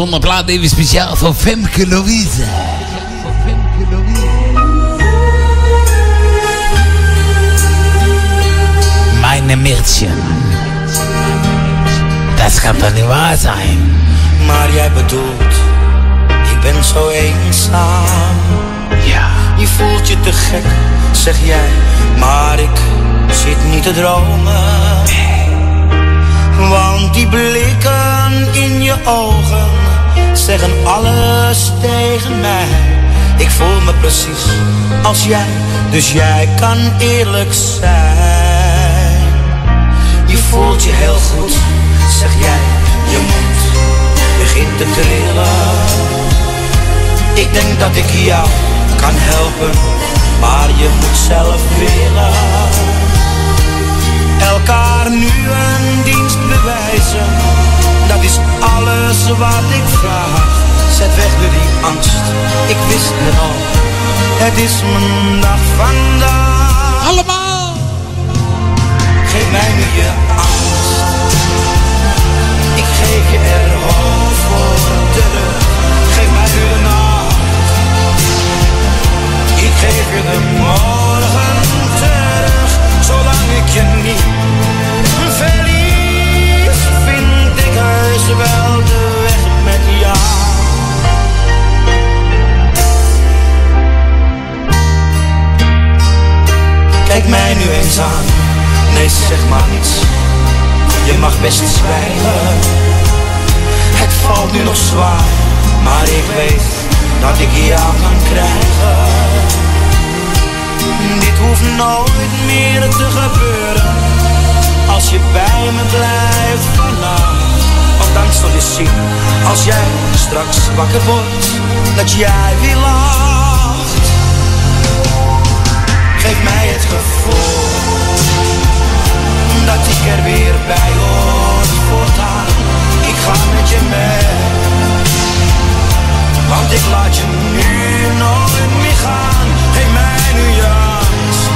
volgende plaat even speciaal voor Femke Louise. Mijn Mädchen. Dat kan toch niet waar zijn? Maar jij bedoelt, ik ben zo eenzaam. Ja. Je voelt je te gek, zeg jij, maar ik zit niet te dromen. Want die blikken in je ogen zeggen alles tegen mij. Ik voel me precies als jij, dus jij kan eerlijk zijn. Je voelt je heel goed, zeg jij, je mond begint te trillen. Ik denk dat ik jou kan helpen, maar je moet zelf willen. Elkaar nu een dienst bewijzen, is alles wat ik vraag. Zet weg nu die angst, ik wist het al, het is mijn dag vandaag. Allemaal! Geef mij nu je angst, ik geef je er hoop voor terug. Geef mij nu de nacht, ik geef je de morgen terug. Zolang ik je niet wel de weg met jou. Kijk mij nu eens aan, nee zeg maar niets. Je mag best zwijgen, het valt nu nog zwaar, maar ik weet dat ik jou kan krijgen. Dit hoeft nooit meer te gebeuren Als je bij me blijft vannacht dan zul je zien Als jij straks wakker wordt Dat jij weer lacht. Geef mij het gevoel Dat ik er weer bij hoor. Voortaan Ik ga met je mee. Want ik laat je nu nooit meer gaan. Geef mij nu je angst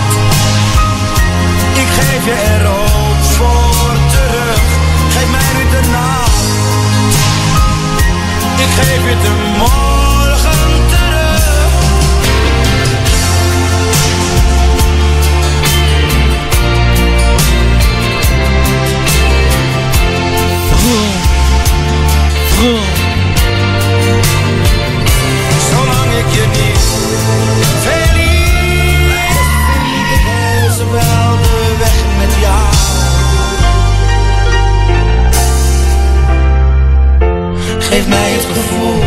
Ik geef je er Ik geef je de morgen terug Vroom. Vroom. Zolang ik je niet Geef mij het gevoel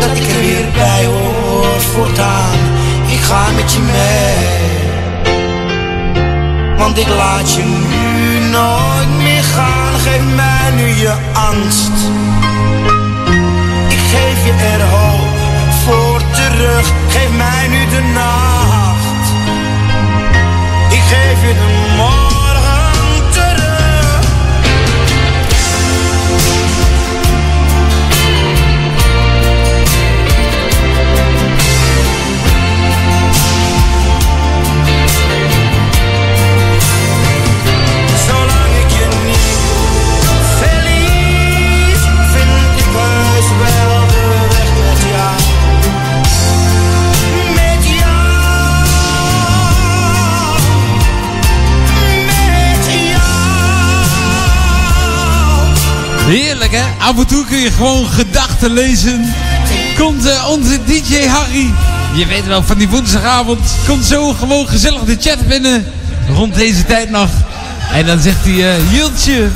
dat ik er weer bij hoor voortaan. Ik ga met je mee, want ik laat je nu nooit meer gaan. Geef mij nu je angst. Ik geef je er hoop voor terug. Geef mij nu de nacht. Ik geef je de morgen Heerlijk hè? Af en toe kun je gewoon gedachten lezen. Komt eh, onze DJ Harry. Je weet wel van die woensdagavond. Komt zo gewoon gezellig de chat binnen. Rond deze tijd nog. En dan zegt hij, eh Jiltje,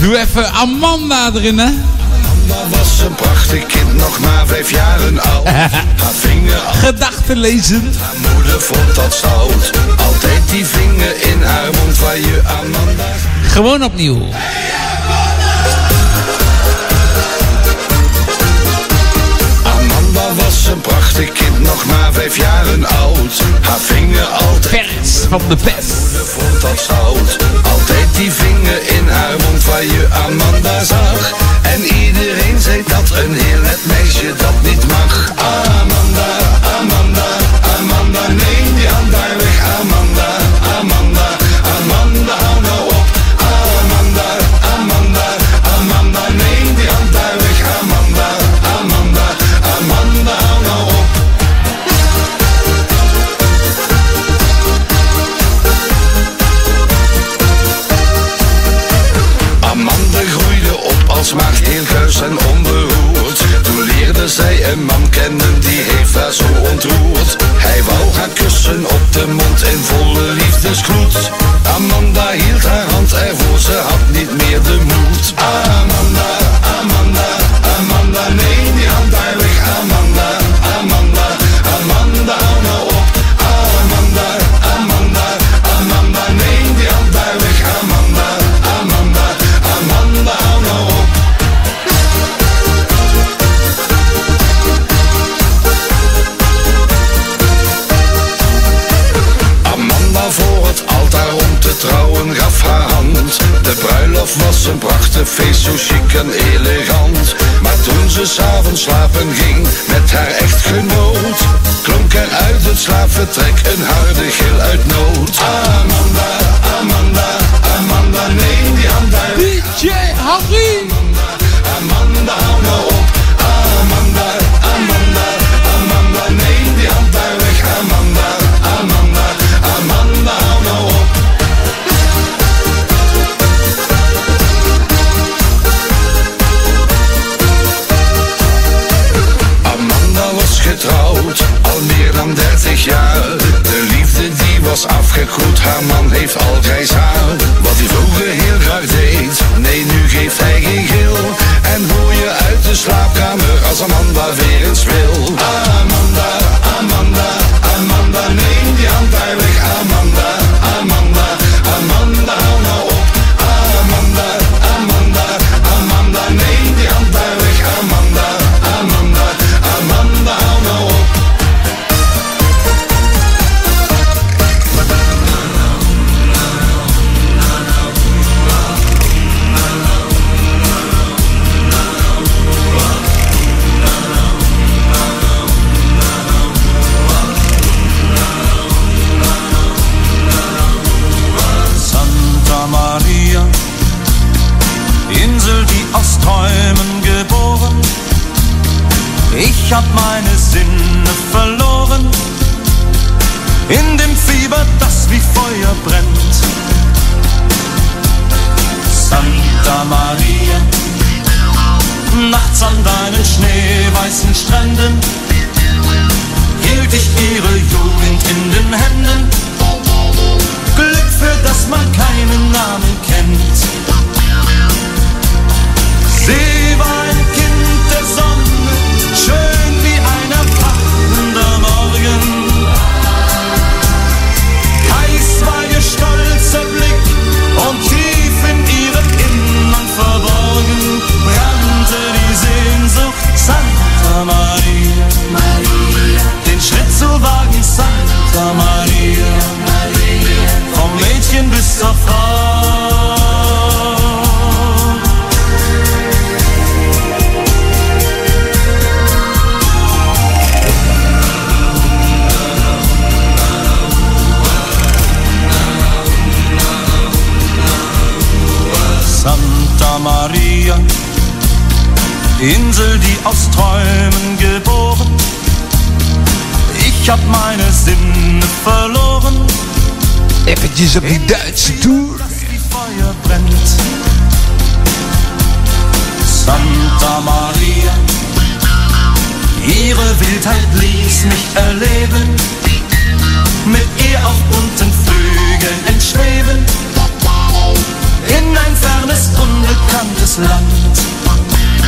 doe even Amanda erin hè. Amanda was een prachtig kind, nog maar vijf jaren oud. Haar vinger al Gedachten lezen. haar moeder vond dat zout. Altijd die vinger in haar mond waar je Amanda... Gewoon opnieuw. Nog maar vijf jaren oud. Haar vinger altijd... Vers van de moeder vond dat zout. Altijd die vinger in haar mond waar je Amanda zag. En iedereen zei dat een heel net meisje dat niet mag. Amanda, Amanda, Amanda, neem die hand daar weg. Amanda, Een man kennen die heeft haar zo ontroerd. Hij wou gaan kussen op de mond in volle liefdesgloed.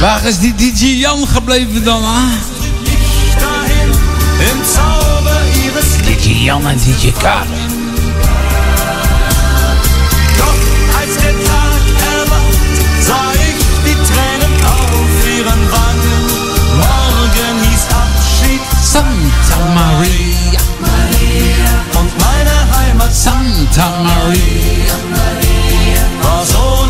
Waar is die DJ Jan gebleven dan? Im Zauber ihre Stick Digi Jan en Digi Kan. Doch als het tag er erwacht, zei ik die Tränen auf ihren Wangen. Morgen hieß Abschied San Maria Vond mijn heimat santa Maria Maria.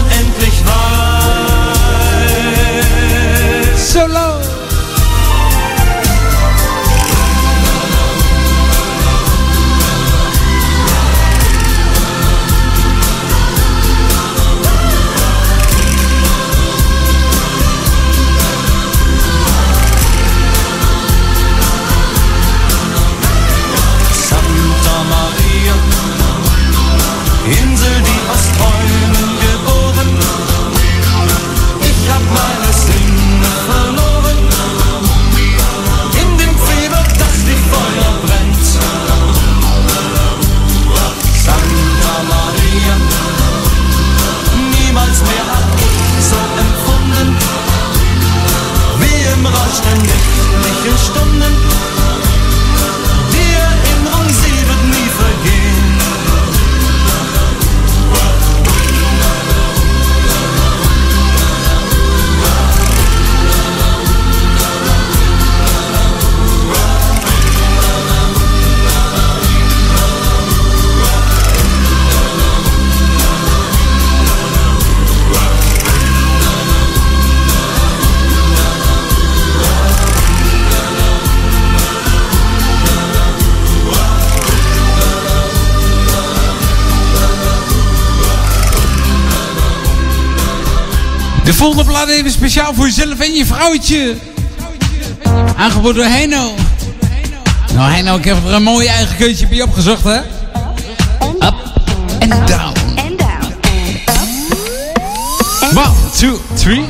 De volgende plaat even speciaal voor jezelf en je vrouwtje. Aangeboden door Heino. Nou Heino, ik heb er een mooi eigen keutje bij opgezocht hè. Up and down. One, two, three,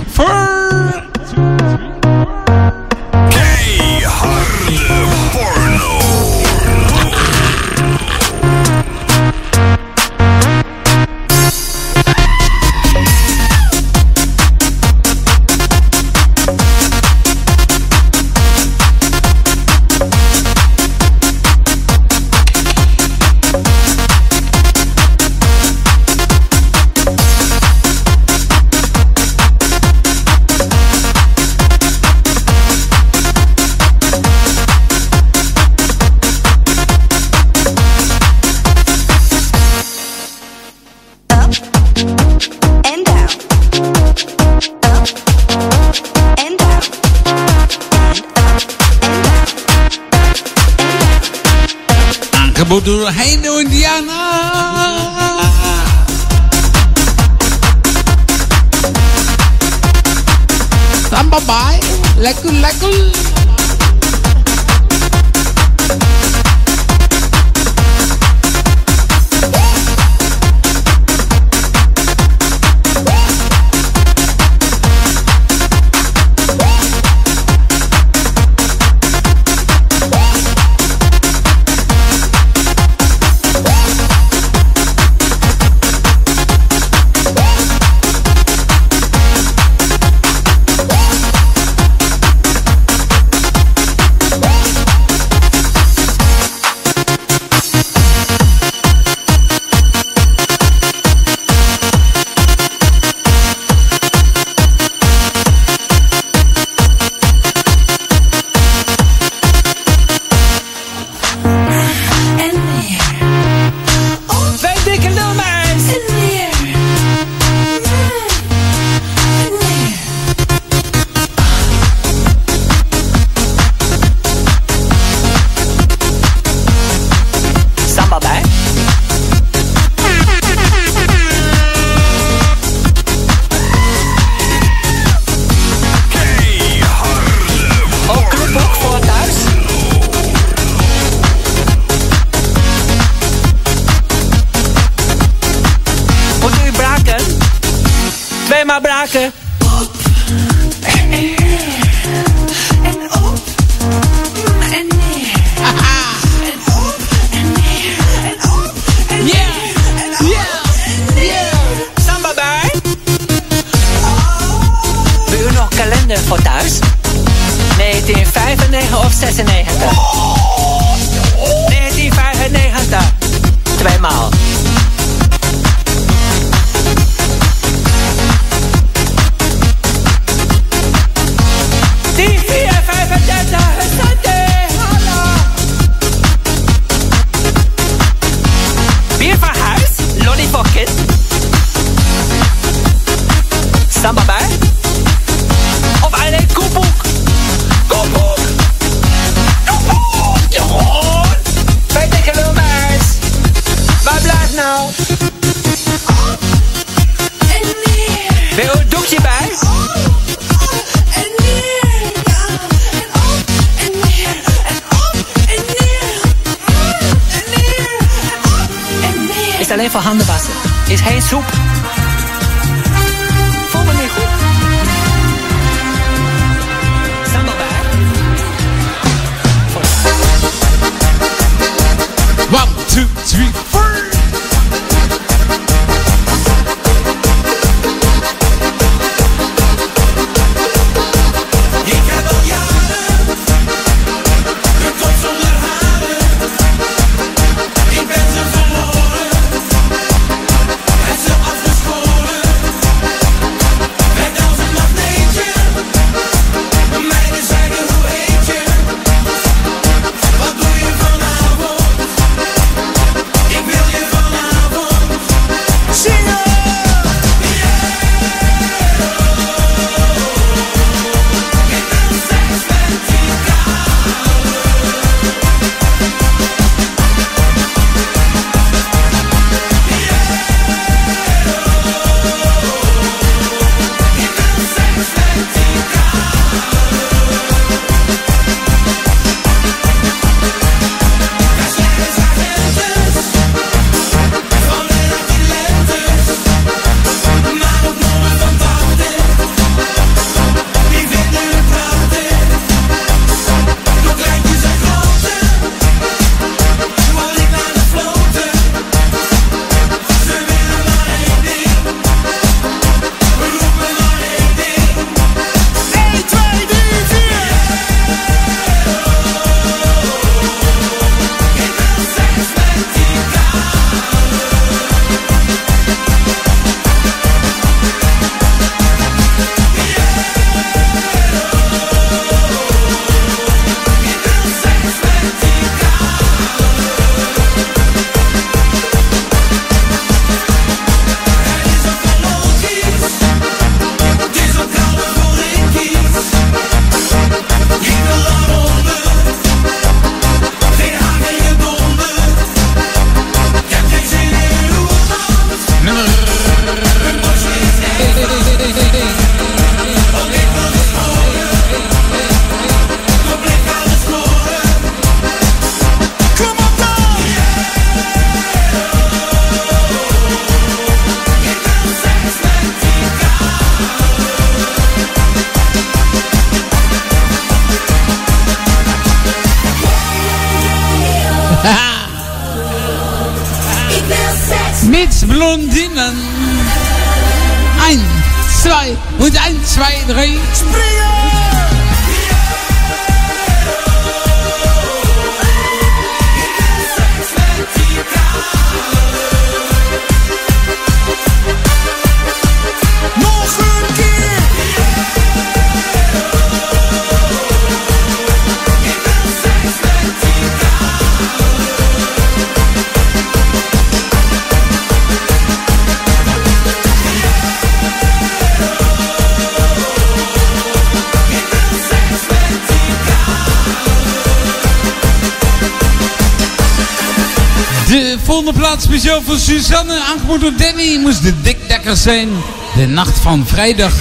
dikdekker zijn. De nacht van vrijdag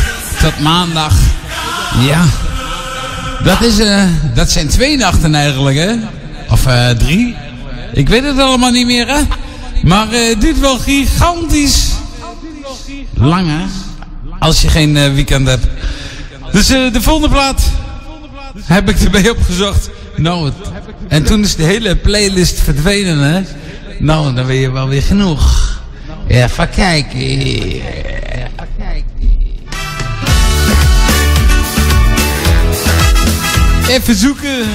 tot maandag. Ja, dat, is, eh, dat zijn twee nachten eigenlijk, hè? Of eh, drie. Ik weet het allemaal niet meer, hè? Maar het duurt wel gigantisch lang, hè? Als je geen weekend hebt. Dus de volgende plaat heb ik erbij opgezocht. Nou, en toen is de hele playlist verdwenen, hè? Nou, dan ben je wel weer genoeg. Even kijken. Even zoeken.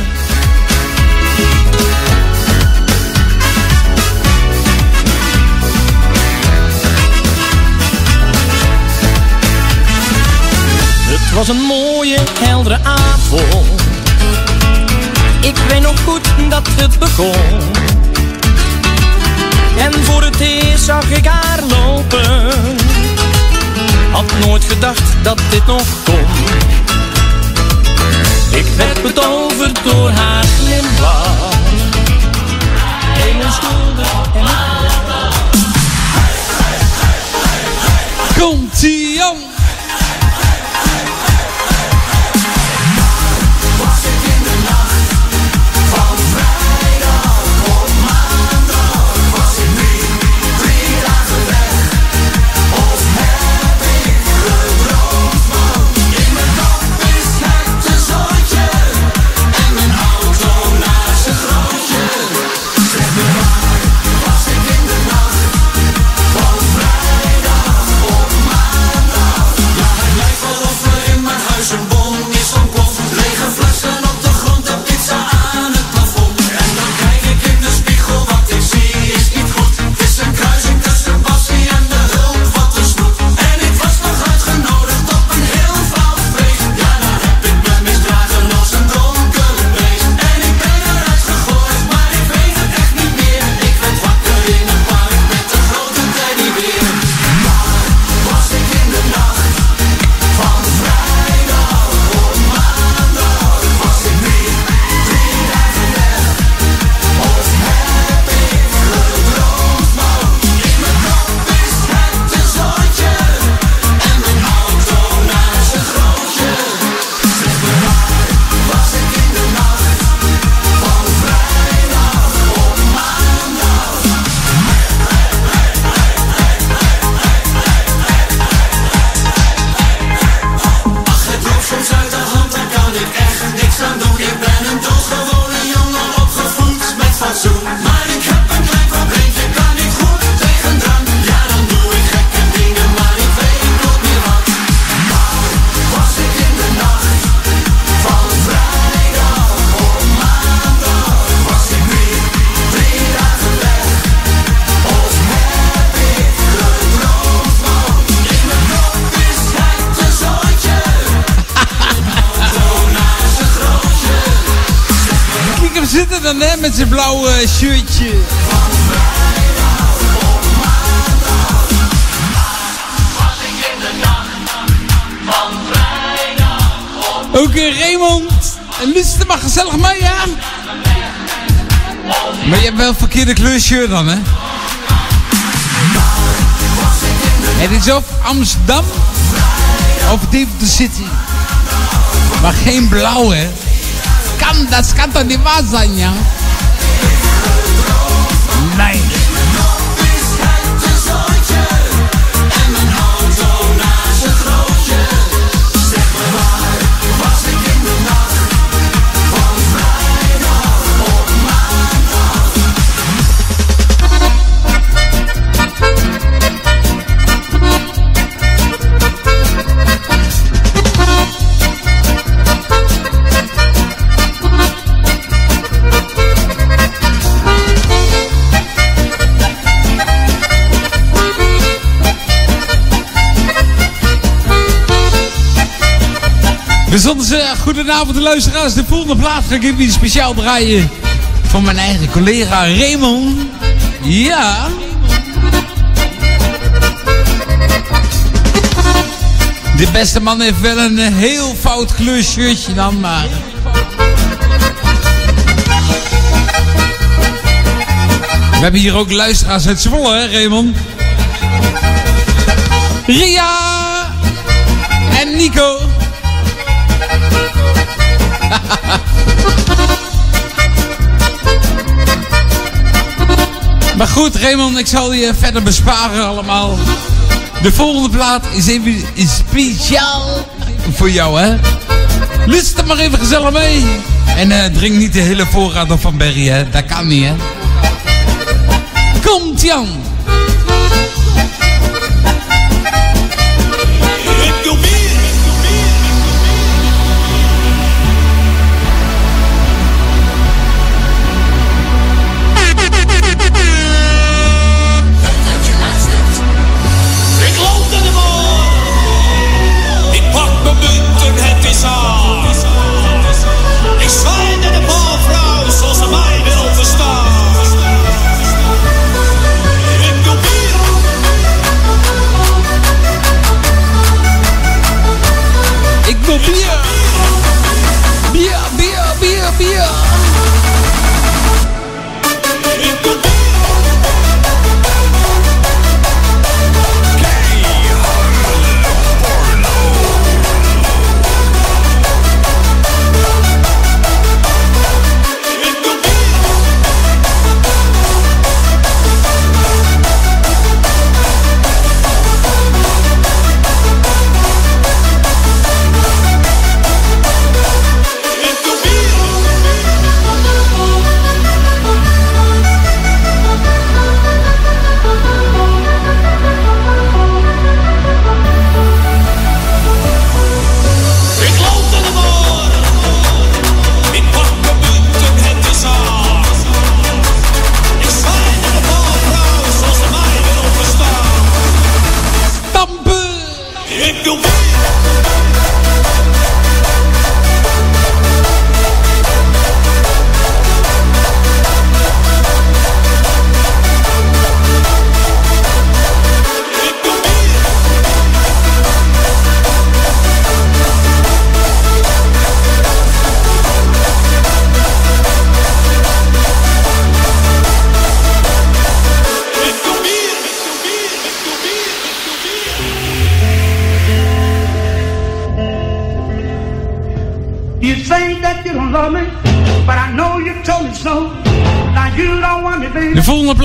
Het was een mooie, heldere avond. Ik weet nog goed dat het begon. En voor het eerst zag ik haar lopen. Had nooit gedacht dat dit nog kon. Ik werd betoverd door haar glimlach. En Komt-ie dan hè. Het is of Amsterdam of Deventer City. Maar geen blauw hè. Kan, dat kan toch niet waar zijn ja. Bijzonder uh, goedenavond de luisteraars. De volgende plaat ga ik even speciaal draaien van mijn eigen collega Raymond. Ja. De beste man heeft wel een heel fout kleur shirtje dan, maar... We hebben hier ook luisteraars uit Zwolle, hè Raymond? Ria en Nico. maar goed, Raymond, ik zal je verder besparen allemaal. De volgende plaat is even speciaal voor jou, hè? Luister maar even gezellig mee. En uh, drink niet de hele voorraad op van Berry, hè? Dat kan niet, hè? Komt Jan!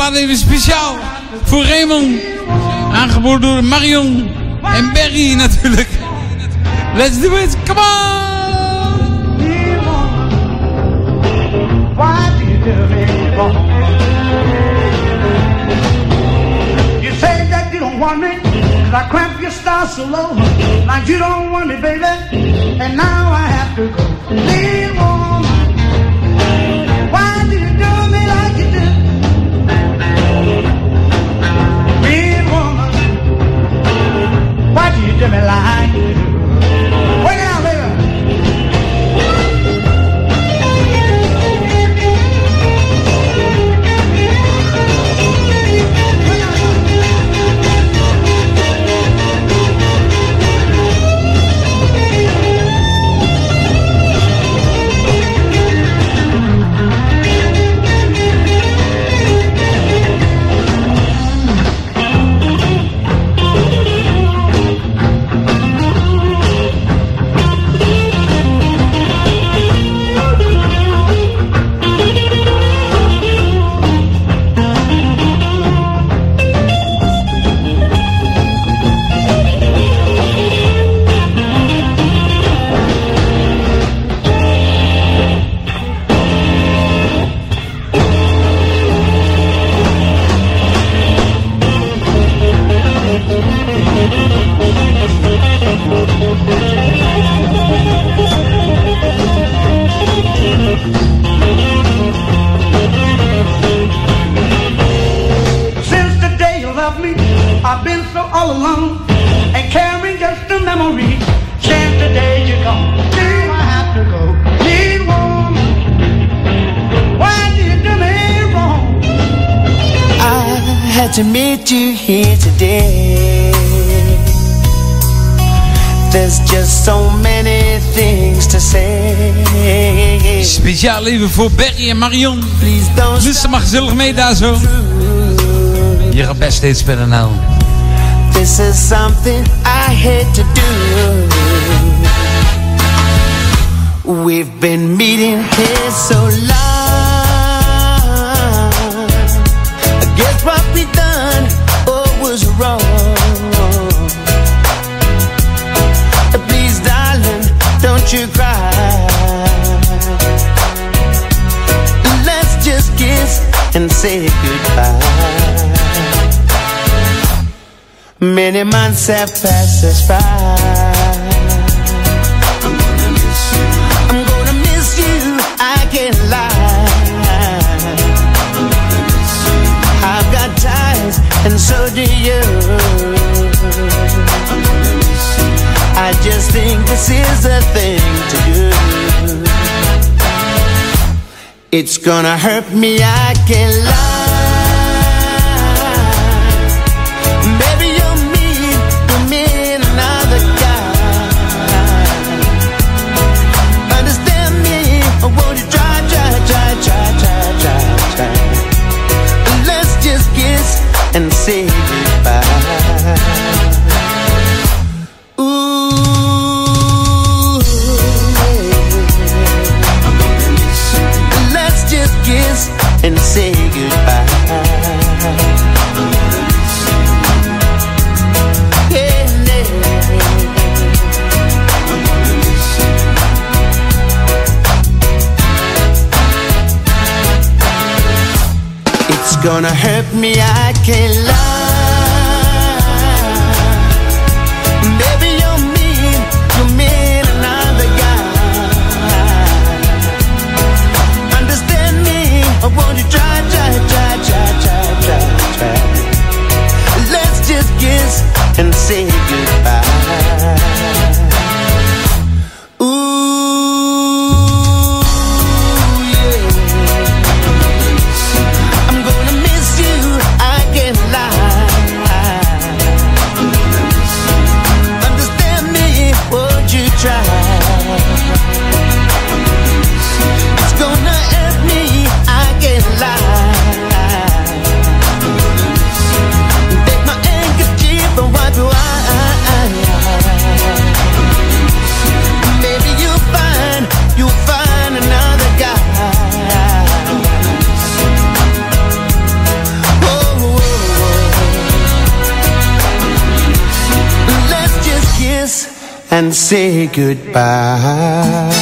Plaat even speciaal voor Raymond. Aangeboden door Marion en Berry natuurlijk. Let's do it, come on! Why do you do me? You say that you don't want me, cause I cramp your star so low. Like you don't want me, baby, and now I have to go. Leave why do you do Speciaal even voor Berry en Marion. Luister maar gezellig mee daar zo. Hier op besthits.nl. This is something I hate to do. We've been meeting here so long. I guess what we done oh, was wrong. Please, darling, don't you cry. Kiss and say goodbye. Many months have passed us by. I'm gonna miss you. I'm gonna miss you. I can't lie. I'm gonna miss you. I've got ties, and so do you. I'm gonna miss you. I just think this is the thing to do. It's gonna hurt me. I can't lie. Gonna hurt me, I can't and say goodbye.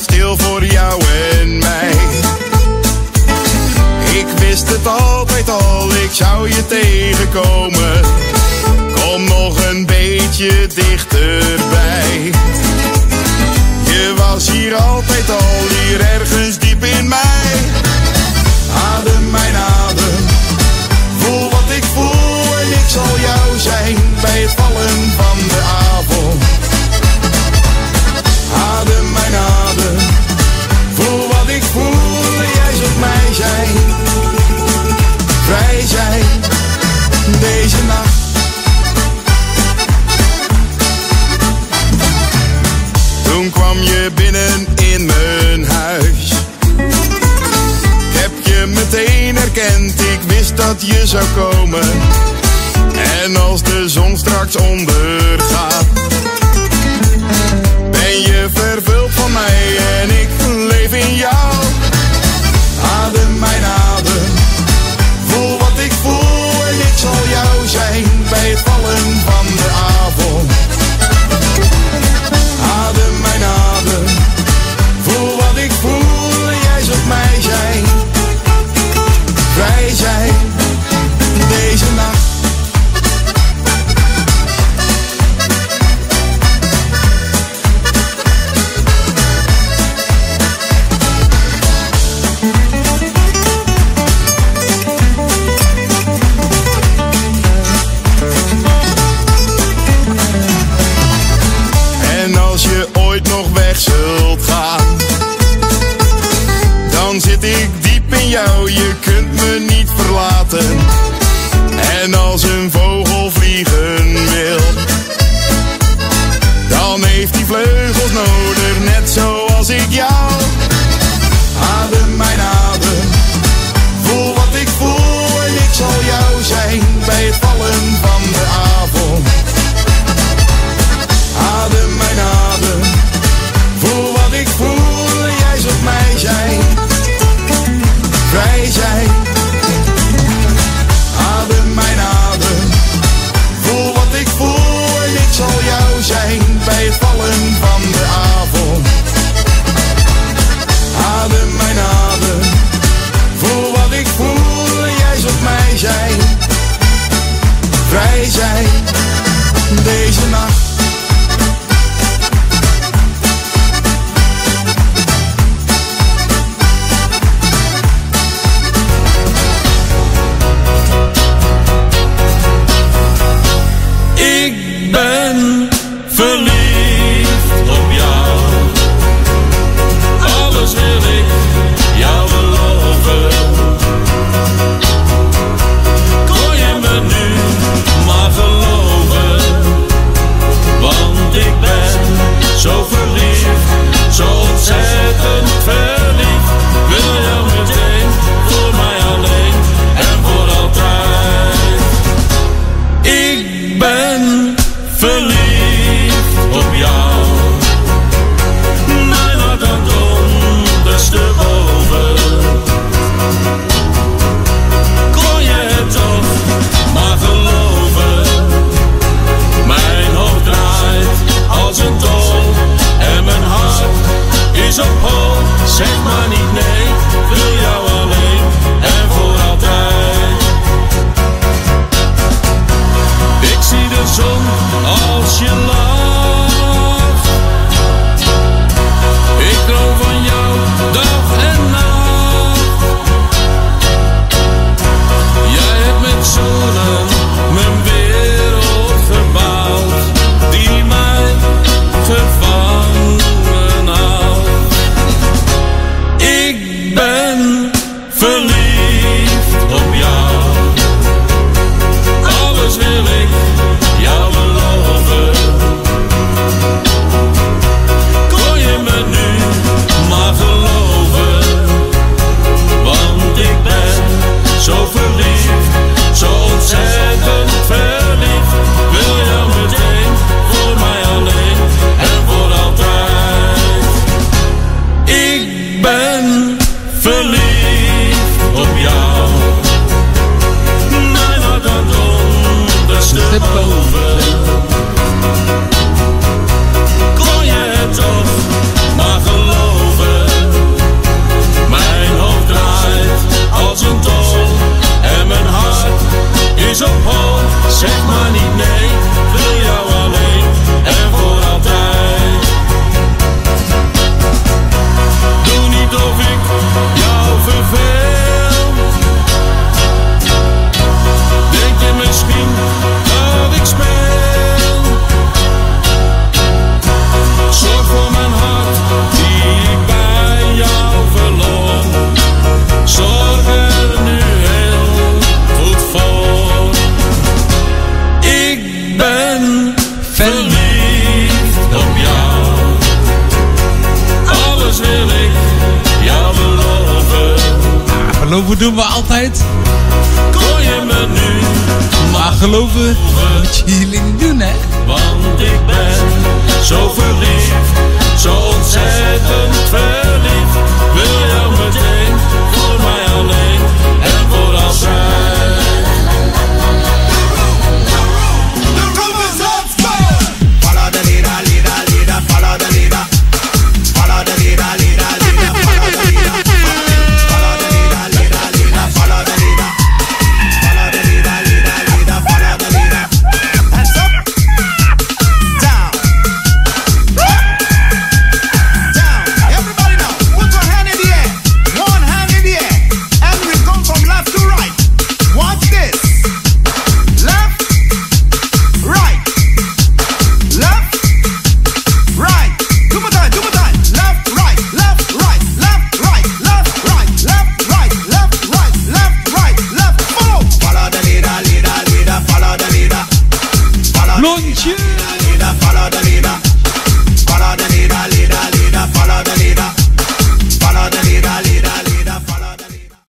Stil voor jou en mij. Ik wist het altijd al, ik zou je tegenkomen. Kom nog een beetje dichterbij. Je was hier altijd al, hier ergens in mijn huis. Heb je meteen herkend, ik wist dat je zou komen. En als de zon straks ondergaat,